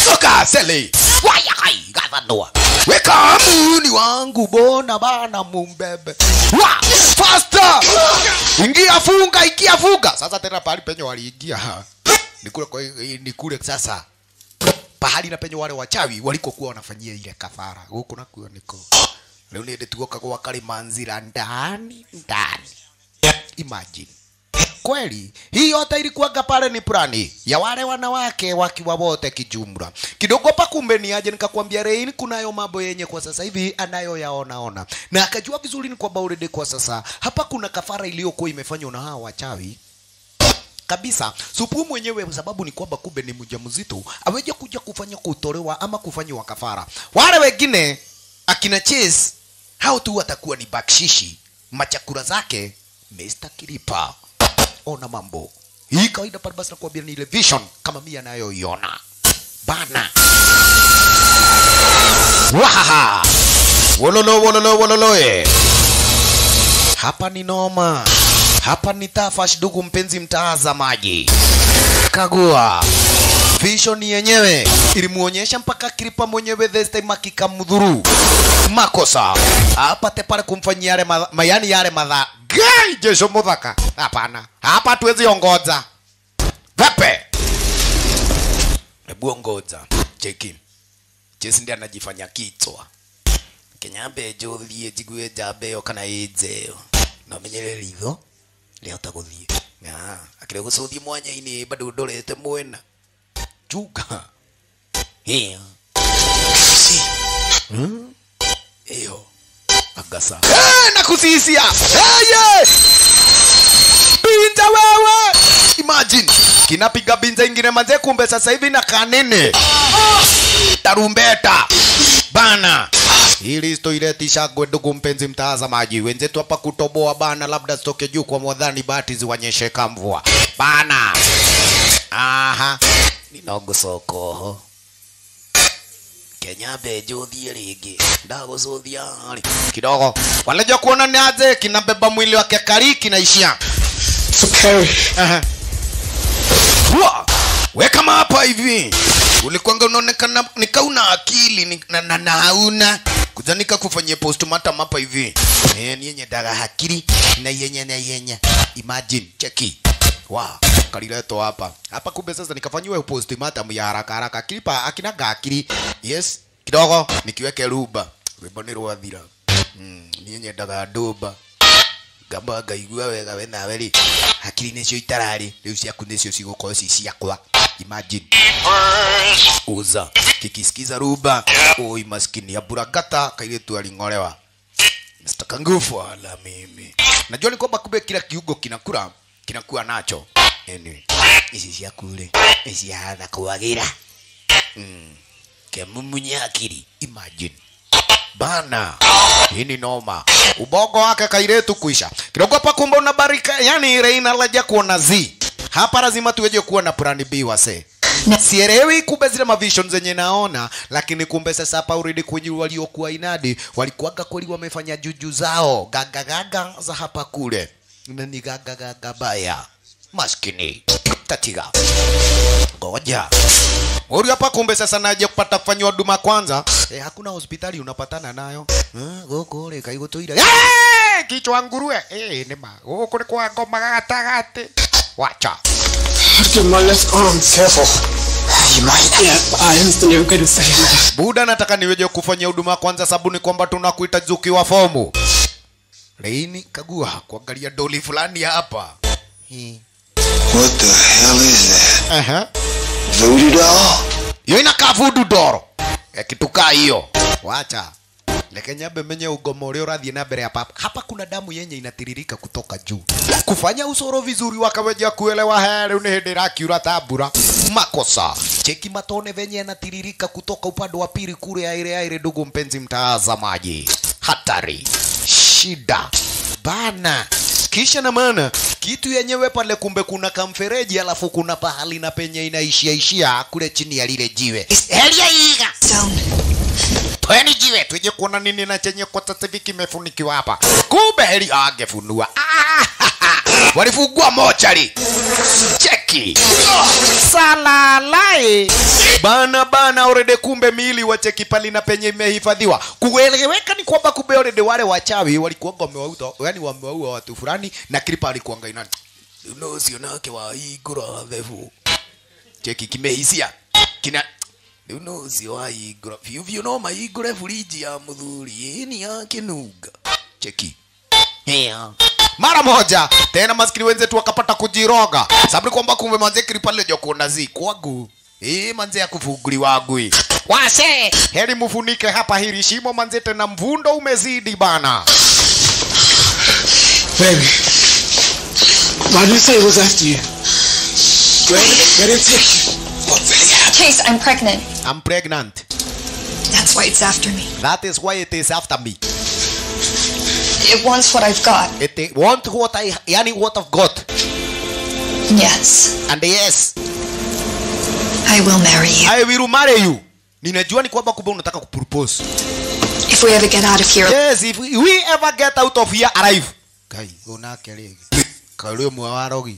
soka sele. Waya kai gathanwa weka muni wangu bona bana mumbebe. Wa faster. Ingia funga ingia funga. Sasa tena pali penye waliingia. Nikule nikule sasa pahali na penye wale wachawi walikokuwa wanafanyia ile kafara. Huku nakuo niko. Leo ni tuoka kwa kalimanzira ndani ndani. Imagine. Kweli hii yote ilikuwaga pale ni plani ya wale wanawake wakiwa wote kijumla. Kidogo pa kumbe ni aje nikakwambia Rein kunayo mambo yenye kwa sasa hivi anayoyaonaona. Na akajua vizuri ni kwamba already kwa sasa hapa kuna kafara iliyokuwa imefanywa na hawa wachawi kabisa supu mwenyewe sababu ni kwamba kumbe ni mjamzito aweje kuja kufanya kutolewa ama kufanywa kafara wale wengine akina Chase hao tu watakuwa ni bakshishi. Machakura zake Mr. Kilipa. Ona mambo. Hii kawaida pale basi nakuambia ni ile vision kama mimi anayoiona. Bana. Wahaha. Wololo wololo wololo eh. hapa ni noma hapa ni tafash ndugu mpenzi mtazamaji. Kagua. Vision yenyewe ilimuonyesha mpaka kiripa mwenyewe this time akikamdhuru makosa. Apate pale kumfanyia yale ma- mayani yale madha gai jesho mudhaka hapana. Hapa tuwezi ongoza. Vepe. Hebu ongoza. Cheki. Jesi ndi anajifanya kichwa. Kenyambe njuthie njigue njambe ĩyo kana ijeo. No menyere ritho rĩhota gũthiĩ Ah, akĩrĩ gũcũthie mwanya-inĩ bado ndorete mwena. Chunga ĩyo Hmm? agasa hey, nakusisia hey, binza wewe. Imagine. Kinapiga binza ingine manze kumbe sasa hivi na kanene. Tarumbeta. Bana hili stoiletisha gwe ndugu mpenzi mtazamaji. Wenzetu hapa kutoboa bana labda sitoke juu kwa mwadhani bahati ziwanyeshe kamvua bana! Aha. Ninogucokoho kenya mbenjuthie ringi ndagucuthia ri kidogo. Wanaja kuona ni aje? Kinabeba mwili wake kariki na ishia. Wa, we kama hapa hivi. Ulikwanga unaonekana nikauna akili na, na, na hauna kuzanika kufanyia postmortem hapa hivi. Eh, ni yenye daga hakiri na yenye na yenye imagine cheki. Wa kalileto hapa. Hapa kumbe sasa nikafanyiwa postmortem ya haraka haraka. Kilipa akina gakiri yes kidogo nikiweke ruba rwimbo ni rwathira. Mm, ni yenye daga nduba ngamba ngaigua wega we nawe rĩ hakiri nĩcio itararĩ rĩu ciaku nĩcio cigũkorwo ci ciakwa. Imagine. Uza. Kikisikiza ruba oi maskini ya buragata kairitu aling'olewa Mr. Kangufu ala mimi. Najua ni kwamba kumbe kila kiungo kinakura kinakuwa nacho. Anyway ici ciaku rĩ nĩciahana mm. kemumunya akiri imagine bana hii ni noma. Ubogo wake kairetu kuisha. Kidogo hapa kumbe unabarika yani reina laja kuona z hapa lazima tuweje kuwa na plan b wase sielewi kumbe zile mavision zenye naona lakini kumbe sasa hapa uridi kwenye waliokuwa inadi walikuwaga kweli wamefanya juju zao. Gagagaga za hapa kule. Na ni gagagaga baya maskini tatiga ngoja Uri hapa kumbe sasa naje kupata kufanywa huduma kwanza. Eh, hakuna hospitali unapatana nayo. Eh, goko le kai gotoira. Eh, kichwa nguruwe. Eh, nema. Goko ni kwa ngoma gatagate. Wacha. That. Buda nataka niweje kufanya huduma kwanza sababu ni kwamba tunakuita Zuki wa fomu. Leini kagua kuangalia doli fulani hapa. Hii. What the hell is that? Aha. Voodoo doll? Hiyo inakaa voodoo doll. Eh, kitu kaa hiyo. Wacha. Leke nyambe menye ugomo ũrĩa ũrathiĩ na mbere hapa. Hapa kuna damu yenye inatiririka kutoka juu. Kufanya usoro vizuri wakaweja kuelewa he ni nĩ hĩndĩ ĩrakiura ta. Makosa. Cheki matone venye yanatiririka kutoka upande wa pili kule aire aire, ndugu mpenzi mtazamaji. Hatari. Shida. Bana. Kisha na maana kitu yenyewe pale kumbe kuna kamfereji alafu kuna pahali na penye inaishia ishia kule chini ya lile jiwe. Elia iga. Stone. Jiwe tuje kuona nini na chenye kwa sasa hivi kimefunikiwa hapa. Kumbe heli angefunua. Ah, Walifungua mochari. Cheki. Salalai. Bana bana orede kumbe miili wacheki pali na penye imehifadhiwa. Kueleweka ni kwamba kumbe orede wale wachawi walikuwa wamewauta, yani wamewaua watu fulani na kripa alikuanga inani unosio nake wa igura thefu. Cheki kimehisia. Kina rĩu no wa igura biũ biũ no mahingũre buriji ya mũthuri ĩni yake nunga cheki Yeah. Mara moja tena maskini wenzetu wakapata kujiroga sababu kwamba kumbe manze kripale jokona zi kwagu Ii manze ya kufuguli ngui wase heri mufunike hapa hili shimo manze tena mvundo umezidi bana Baby. Why do you say it was after you? Where did, where did it take you? What really happened? Chase, I'm pregnant. I'm pregnant That's why it's after me. that is why it is after me It wants what I've got. it want what I yani what I've got Yes, and yes I will marry you. I will marry you. Ninajua ni kwamba kumbe unataka kupropose. If we ever get out of here, Yes, if we ever get out of here alive. Kai, unake rigi. Kalio mwa warogi.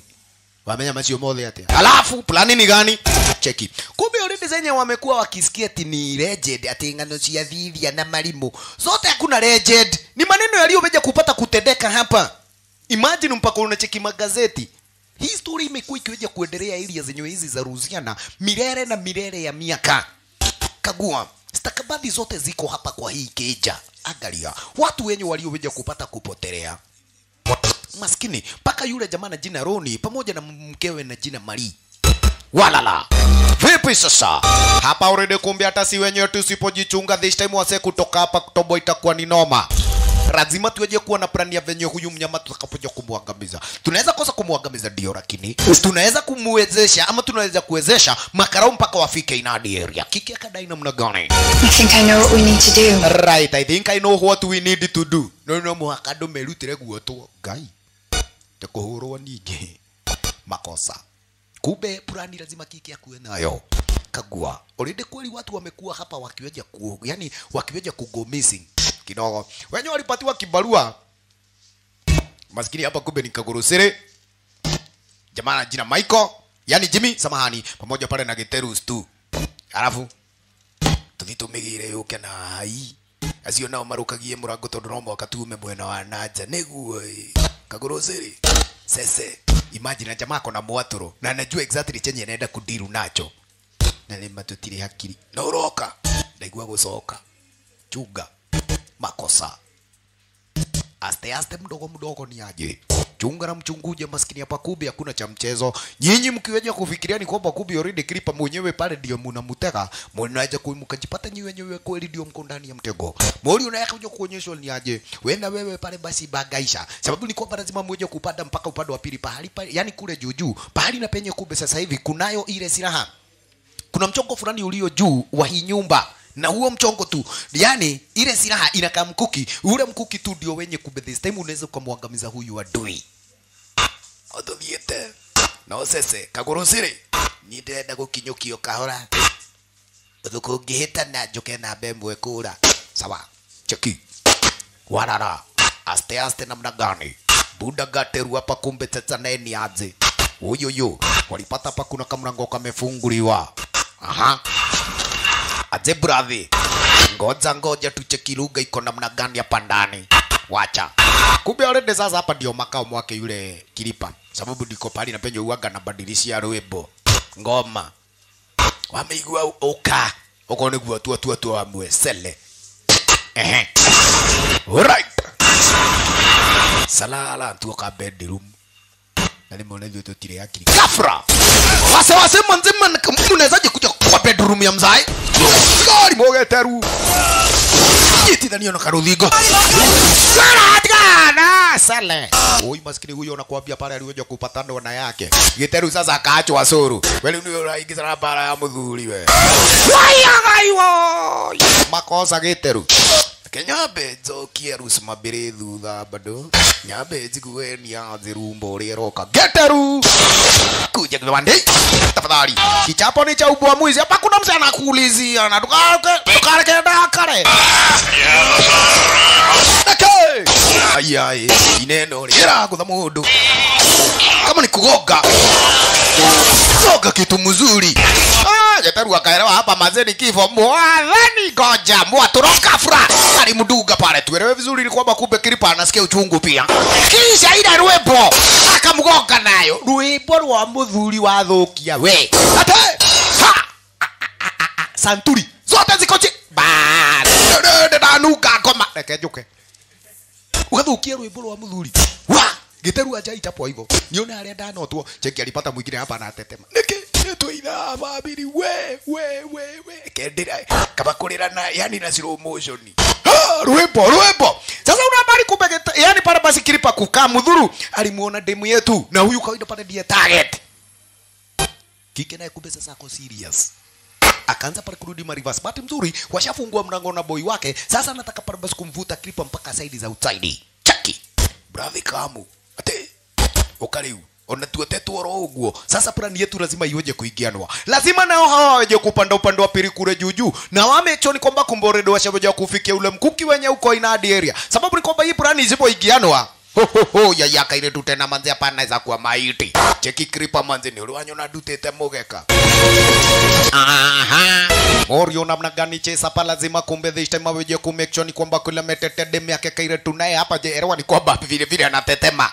Wamenya macio mothe atia. Alafu plani ni gani? Cheki. Kumbe already zenye wamekuwa wakisikia ati ni legend ati ngano cia thithia na marimu. Zote hakuna legend. Ni maneno yaliyoveja kupata kutendeka hapa. Imagine mpaka unacheki magazeti. Hii story imekuwa ikiweja kuendelea area zenye hizi za Ruziana milele na milele ya miaka. Kagua stakabadhi zote ziko hapa kwa hii keja. Angalia watu wenye walioweja kupata kupotelea maskini mpaka yule jamaa na jina Roni pamoja na mkewe na jina Mari. Walala. Vipi sasa? Hapa already kumbe hata si wenyewe tusipojichunga this time wase kutoka hapa kutobo itakuwa ni noma. Lazima tuweje kuwa na plani ya venye huyu mnyama tutakapoja kumwangamiza. Tunaweza kosa kumwangamiza ndio, lakini tunaweza kumwezesha ama tunaweza kuwezesha makarau mpaka wafike inadi area. Kiki akadai namna gani? I think I know what we need to do. Right, I think I know what we need to do. No no mwakado merutire guotwo ngai. Tekuhurwo ningi. Makosa. Kumbe purani lazima kiki akuwe nayo. Kagua. Already kweli watu wamekuwa hapa wakiweja ku, yani wakiweja ku go missing kidogo. Wenye walipatiwa kibarua. Maskini hapa kumbe ni kagurusire. Jamaa na jina Michael, yani Jimmy, samahani, pamoja pale na Geterus tu. Alafu tũthitũmĩgĩre yuke na hai acio nao marukagie murango tondũ no mwaka tume mwena wa nanja nĩguo kagũrũcĩrĩ sese imagine jamaa kona na mwatũro na najua exactly chenye naenda kudiru nacho. Na lima tutiri hakiri. Na uroka ndaigua gusoka chunga. Makosa. Aste aste mdogo mdogo ni aje chunga na mchunguje maskini hapa Kubi hakuna cha mchezo. Nyinyi mkiweja kufikiria ni kwamba Kubi already creeper mwenyewe pale ndio mnamutega, mnaja kumkajipata nyi wenyewe kweli ndio mko ndani ya mtego. Mori unaweza kuja kuonyeshwa ni aje? Wewe na wewe pale basi bagaisha. Sababu ni kwamba lazima mmoja kupanda mpaka upande wa pili pahali pale yani kule juu juu pahali na penye kubi sasa hivi kunayo ile silaha. Kuna mchongo fulani ulio juu wa hii nyumba na huo mchongo tu. Yani ile silaha inakaa mkuki. Ule mkuki tu ndio wenye kumbe this time unaweza ukamwangamiza huyu adui. Otuthiete no sese kaguru siri ni ndirenda gukinyukio kahora. Uthuku ngihitana njuke na bembwe kura. Sawa cheki. Warara. Aste aste namna gani? Buda gateru hapa kumbe tetaneni aje uyoyo walipata hapa kuna kamlango kamefunguliwa. Aha aje bradhi, ngoja ngoja tucheki lugha iko namna gani hapa ndani. Wacha. Kumbe already sasa hapa ndio makao mwake yule kilipa. Sababu ndiko pali na penye uaga na badilishia rwimbo ngoma. Wameigua uka. Uko niguo tua tua tua amwe sele. Ehe. Alright salala tuoka bedroom na nimeona hivyo tutire akili kafra wase wase manzima mnawezaje kuja kwa bedroom ya mzai gari mogeteru jitithanio na karuthingo. Saratigana sale. Oi maskini huyo nakwambia pale alioja kupata ndoa yake. Giteru sasa akaachwa suru wewe ndio unaingiza na bara ya muthuri we. Waya gaiwo makosa giteru kenyambe njokie rusi mabiri thutha bado. Nyambe njigue ni anzi rumbo uria roka geteru! Kuja kiwande tafadhali. Kichapo ni cha ubwa mwizi hapa kuna mtu anakuulizia na tukareke tukareke dakare dake ayai ineno rira kutha mundu kama ni kugoga goga kitu mzuri Jetaru akaelewa hapa mazeni kifo. Mwadhani goja mwatoroka fura alimduga pale tuelewe vizuri ni kwamba kumbe kilipa anasikia uchungu pia. Kisha ile rwembo akamgonga nayo. Rwimbo rwa muthuri wathukia we. Ate! Ha! Santuri zote ziko chi? Bas nanuka ngoma. Reke njuke. Ugathukia rwimbo rwa muthuri. Wa! Giteru aja itapwa hivyo nione aria ndanotwo cheki alipata mwingine hapa na atetema niki bahati mzuri washafungua mlango na boy wake. Sasa anataka pale kumvuta klipa mpaka saidi za utaidi chaki. Brathi kamu ate. Ukariu ona tuotetwo oro uguo sasa plani yetu lazima iweje kuigianwa. Lazima nao hawa waje kupanda upande wa pili kule juujuu juu. Na wamechoni kwamba kumboredo washaweja kufikia ule mkuki wenye uko inadi area. Sababu ni kwamba hii plani isipoigianwa ho ho ho ya yaka ile tu tena manzi hapana naweza kuwa maiti. Cheki kripa manzi ni uliwanyona dutete mogeka. Aha. Morio namna gani chesa pa lazima kumbe this time aweje ku make sure ni kwamba kule demu yake kaire tunaye hapa je erewa ni kwamba vile vile anatetema.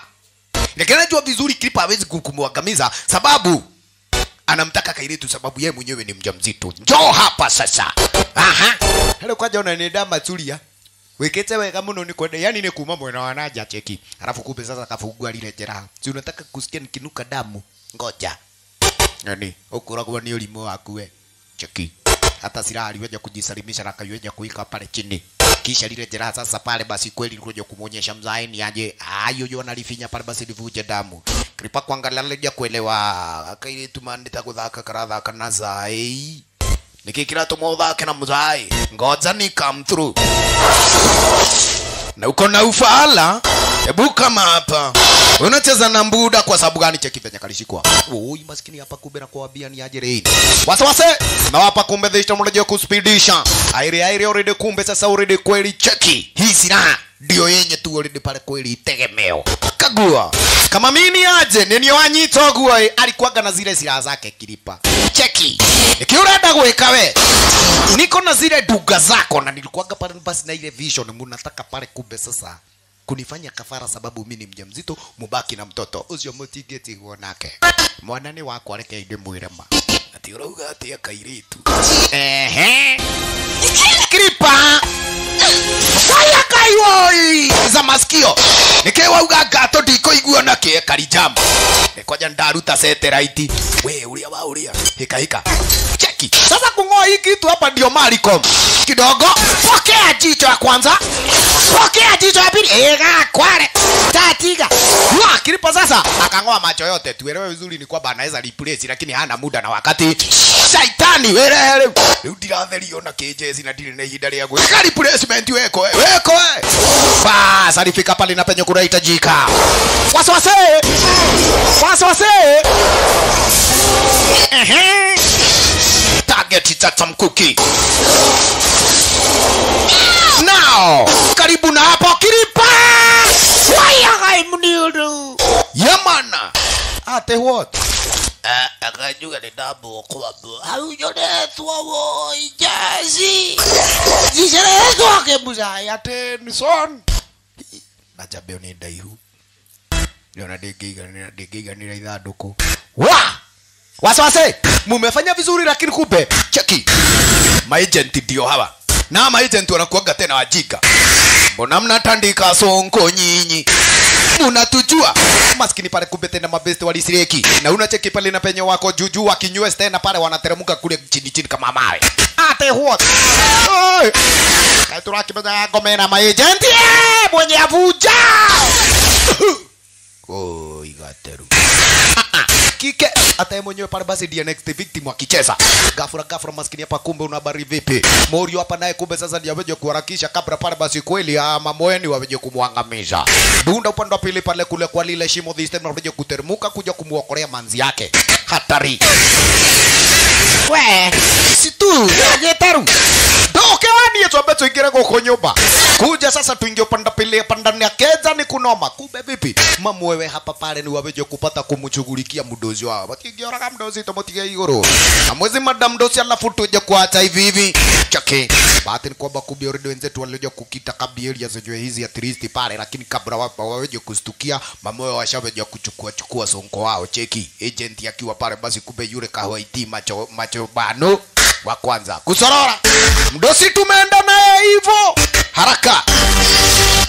Lakini anajua vizuri kripa hawezi ku- kumwangamiza sababu anamtaka Kairetu sababu yeye mwenyewe ni mjamzito. Njoo hapa sasa. Aha. Hele kwaja unanida machuria. Wekete weka muno ni kwenda yani ni kuma mwana wanaja cheki. Alafu kumbe sasa kafungua lile jeraha. Si unataka kusikia nikinuka damu? Ngoja yani ukuragwo ni ulimo waku we cheki hata silaha aliweja kujisalimisha na kaiweja kuika pale chini kisha lile jeraha sasa pale basi kweli kuja kumwonyesha mzaini aje? Hayo yo analifinya pale basi livuje damu. Kripa kuangalia ya kuelewa akaili tumande ta kuthaka karathaka na zai. Niki kiratuma uthake na mzai ngoja ni come through. Na uko na ufala hebu kama hapa. Unacheza na mbuda kwa sababu gani cheki venye kalishikwa? Oi maskini hapa kumbe na kuambia ni aje reini wase wase! Na hapa kumbe dhishta mmoja kuspidisha. Aire aire already kumbe sasa already kweli cheki. Hii silaha ndio yenye tu already pale kweli itegemeo. Kagua. Kama mimi aje nini wanyito guo alikuwaga na zile silaha zake kilipa. Cheki. Ikiurenda gwika we niko na zile duga zako na nilikuwaga pale basi na ile vision munataka pale kumbe sasa kunifanya kafara sababu mimi ni mjamzito mubaki na mtoto. Ucio mutingitigwo nake. Mwana ni wakwa reke inde mwirema ati urauga atia kairitu ehe. Kripa Kaiwoi za masikio! Nikiwauga ngato ndikoigua na kie karijam kwaja ndaruta satellite we uria wa uria hika hika cheki. Sasa kung'oa hii kitu hapa ndio mariko kidogo. Pokea jicho ya kwanza. Pokea jicho ya pili. Ega kware. Tatiga wa kilipo sasa. Akang'oa macho yote tuelewe vizuri ni kwamba anaweza replace lakini hana muda na wakati. Shaitani werehe rĩu rĩu ndiratherio na kĩnjeci na ndirĩ na ihinda rĩa gwĩka replacement weko we, weko we. Bas alifika pale na penye kunahitajika. Wasiwasi! Wasiwasi! Ehe. target tata mkuki now karibu na hapo kilipa wayagai mniuru. Yamana ate what? Akajuga ni dambo kwambo haujonethwa wo ijazi. Zicerethwa nison na najambeo ni ndaihu. Niona ndĩngĩiganĩra ndĩngĩiganĩra ithandũkũ wa! Wasiwasi mumefanya vizuri lakini kumbe cheki. Maagent ndio hawa. Na maagent wanakuaga tena wajika mbona mnatandika sonko nyinyi munatujua maskini pale kumbe tena mabesti walisireki na unacheki pale na penye wako juju wakinywes tena pale wanateremka kule chini chini kama mawe ate huot. Oi! katurakimenya ngome na mena maejenti. mwenye avuja oh, igateru kike hata yeye mwenyewe pale basi ndiye next victim akicheza. Gafura gafura maskini hapa kumbe una habari vipi? Morio hapa naye kumbe sasa ndiye aweje kuharakisha kabla pale basi kweli ama moeni waweje kumwangamiza. Bunda upande wa pili pale kule kwa lile shimo this time waweje kutermuka kuja kumuokolea manzi yake hatari. We si tu getaru ndoke wanie twambe tuingire guku nyumba. Kuja sasa tuingie panda pili pandani ya keza ni kunoma. Kumbe vipi? Mamwewe hapa pale ni waweje kupata kumshughulikia mdozi wao? Wakingioraga mdozi tomotige iguru na mwezi madam mdozi alafu tuje kuacha hivi hivi. Chake. Bahati ni kwamba kumbe already wenzetu walioja kukita kabieria zenyewe hizi at least pale lakini kabla wapa waweje kustukia mamwewe washaweja kuchukua chukua sonko wao. Cheki agent akiwa pale basi kumbe yule kawaiti macho macho bano wa kwanza. Kusorora. Mdosi tumeenda naye hivyo haraka.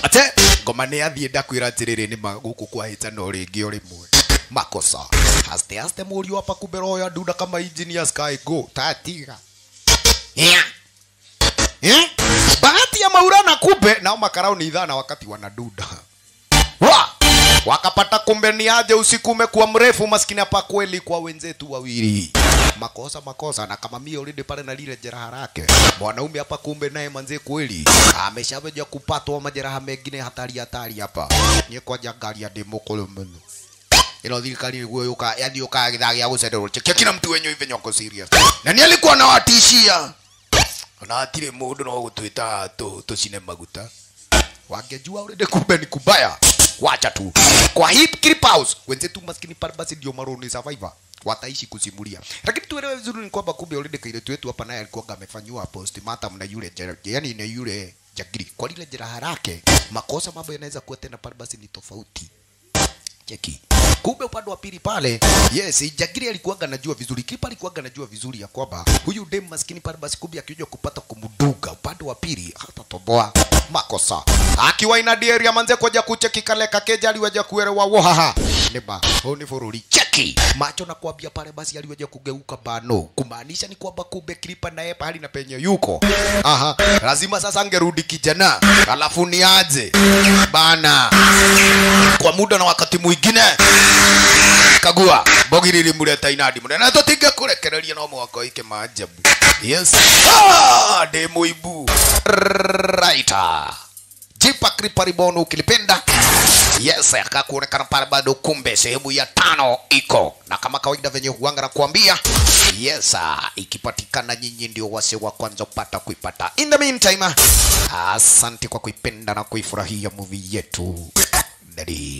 Ate ngoma nä athiä ndakwä ra atä rä rä nä magåkå kwa hä tano rä rä mwe makosa aste aste må riå apa kumbe roya ndunda kama go. Tatiga yeah. yeah. bahati ya maurana kumbe nao makarao ni idhana wakati wanaduda wa wakapata kumbe ni aje usiku umekuwa mrefu maskini hapa kweli kwa wenzetu wawili. Makosa makosa na kama mimi already pale na lile jeraha lake. Mwanaume hapa kumbe naye manze kweli. Ameshaweja kupatwa majeraha mengine hatari hatari hapa. Ni kwa jangari ya demo kolomeno ino thirikari niguo yuka yani yuka githaa gĩa gũcenderwo chekia kila mtu wenyu hivi nyoko serious? Na ni alikuwa anawatishia ona atire mundu no gutwita tu tucine maguta. Wangejua already kumbe ni kubaya wacha tu. Kwa hip clip house. Wenzetu maskini basi ndio maroni survivor. Wataishi kusimulia. Lakini tuelewe vizuri ni kwamba kumbe already kaile wetu hapa naye alikuwa amefanywa postmortem na yule yani na yule jagiri. Kwa lile jeraha lake makosa mambo yanaweza kuwa tena pale basi ni tofauti. Cheki. Kumbe upande wa pili pale yes jagiri alikuwaga anajua vizuri. Kipa alikuwaga anajua vizuri ya kwamba huyu dem maskini pale basi kumbe akija kupata kumduga. Upande wa pili hata toboa makosa. Akiwa ina area manze koja kucheki kale kakeja aliwaja kuelewa wohaha. Nima huu ni fururi cheki! Macho na kuambia pale basi aliweja kugeuka bano. Kumaanisha ni kwamba kumbe na naye pahali na penye yuko. Aha lazima sasa angerudi kijana. Alafu ni aje? Bana. Kwa muda na wakati mwingine. Kagua bogi limuleta inadi munene tutinge kurekereria no mwako ike maajabu yes. Ah, de muibu right jipa kriparibonu ukilipenda. Yes akakuonekana pale bado kumbe sehemu ya tano iko. Na kama kawaida venye huanga na kuambia yes ah, ikipatikana nyinyi ndio wase wa kwanza kupata kuipata. In the meantime ah, asante kwa kuipenda na kuifurahia movie yetu. Daddy.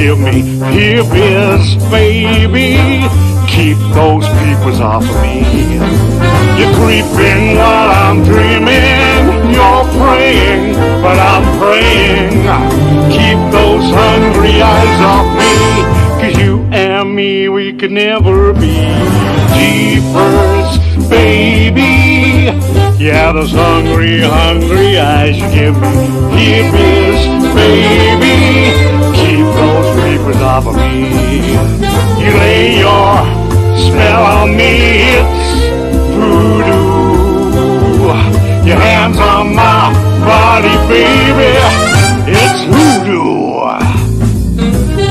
give me. Here is, baby. Keep those peepers off of me. You're creeping while I'm dreaming. You're praying, but I'm praying. Keep those hungry eyes off me. Cause you and me, we could never be. Jeepers, baby. Yeah, those hungry, hungry eyes you give me. Here is, baby. Of me. You lay your spell on me, it's voodoo. Your hands on my body, baby, it's voodoo.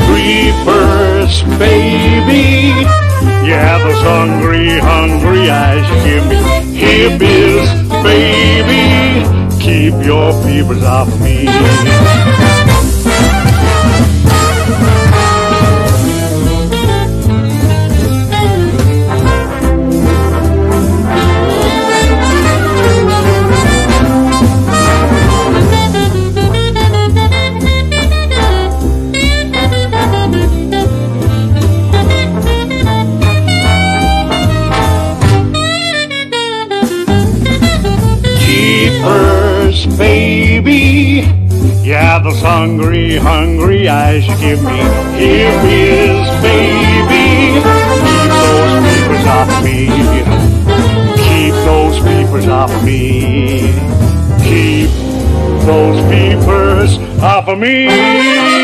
Creepers, baby. Yeah, those hungry, hungry eyes you give me. Is, baby. Keep your peepers off of me. Hungry, hungry eyes give me. Here is, baby. Keep those peepers off of me. Keep those peepers off of me. Keep those peepers off of me.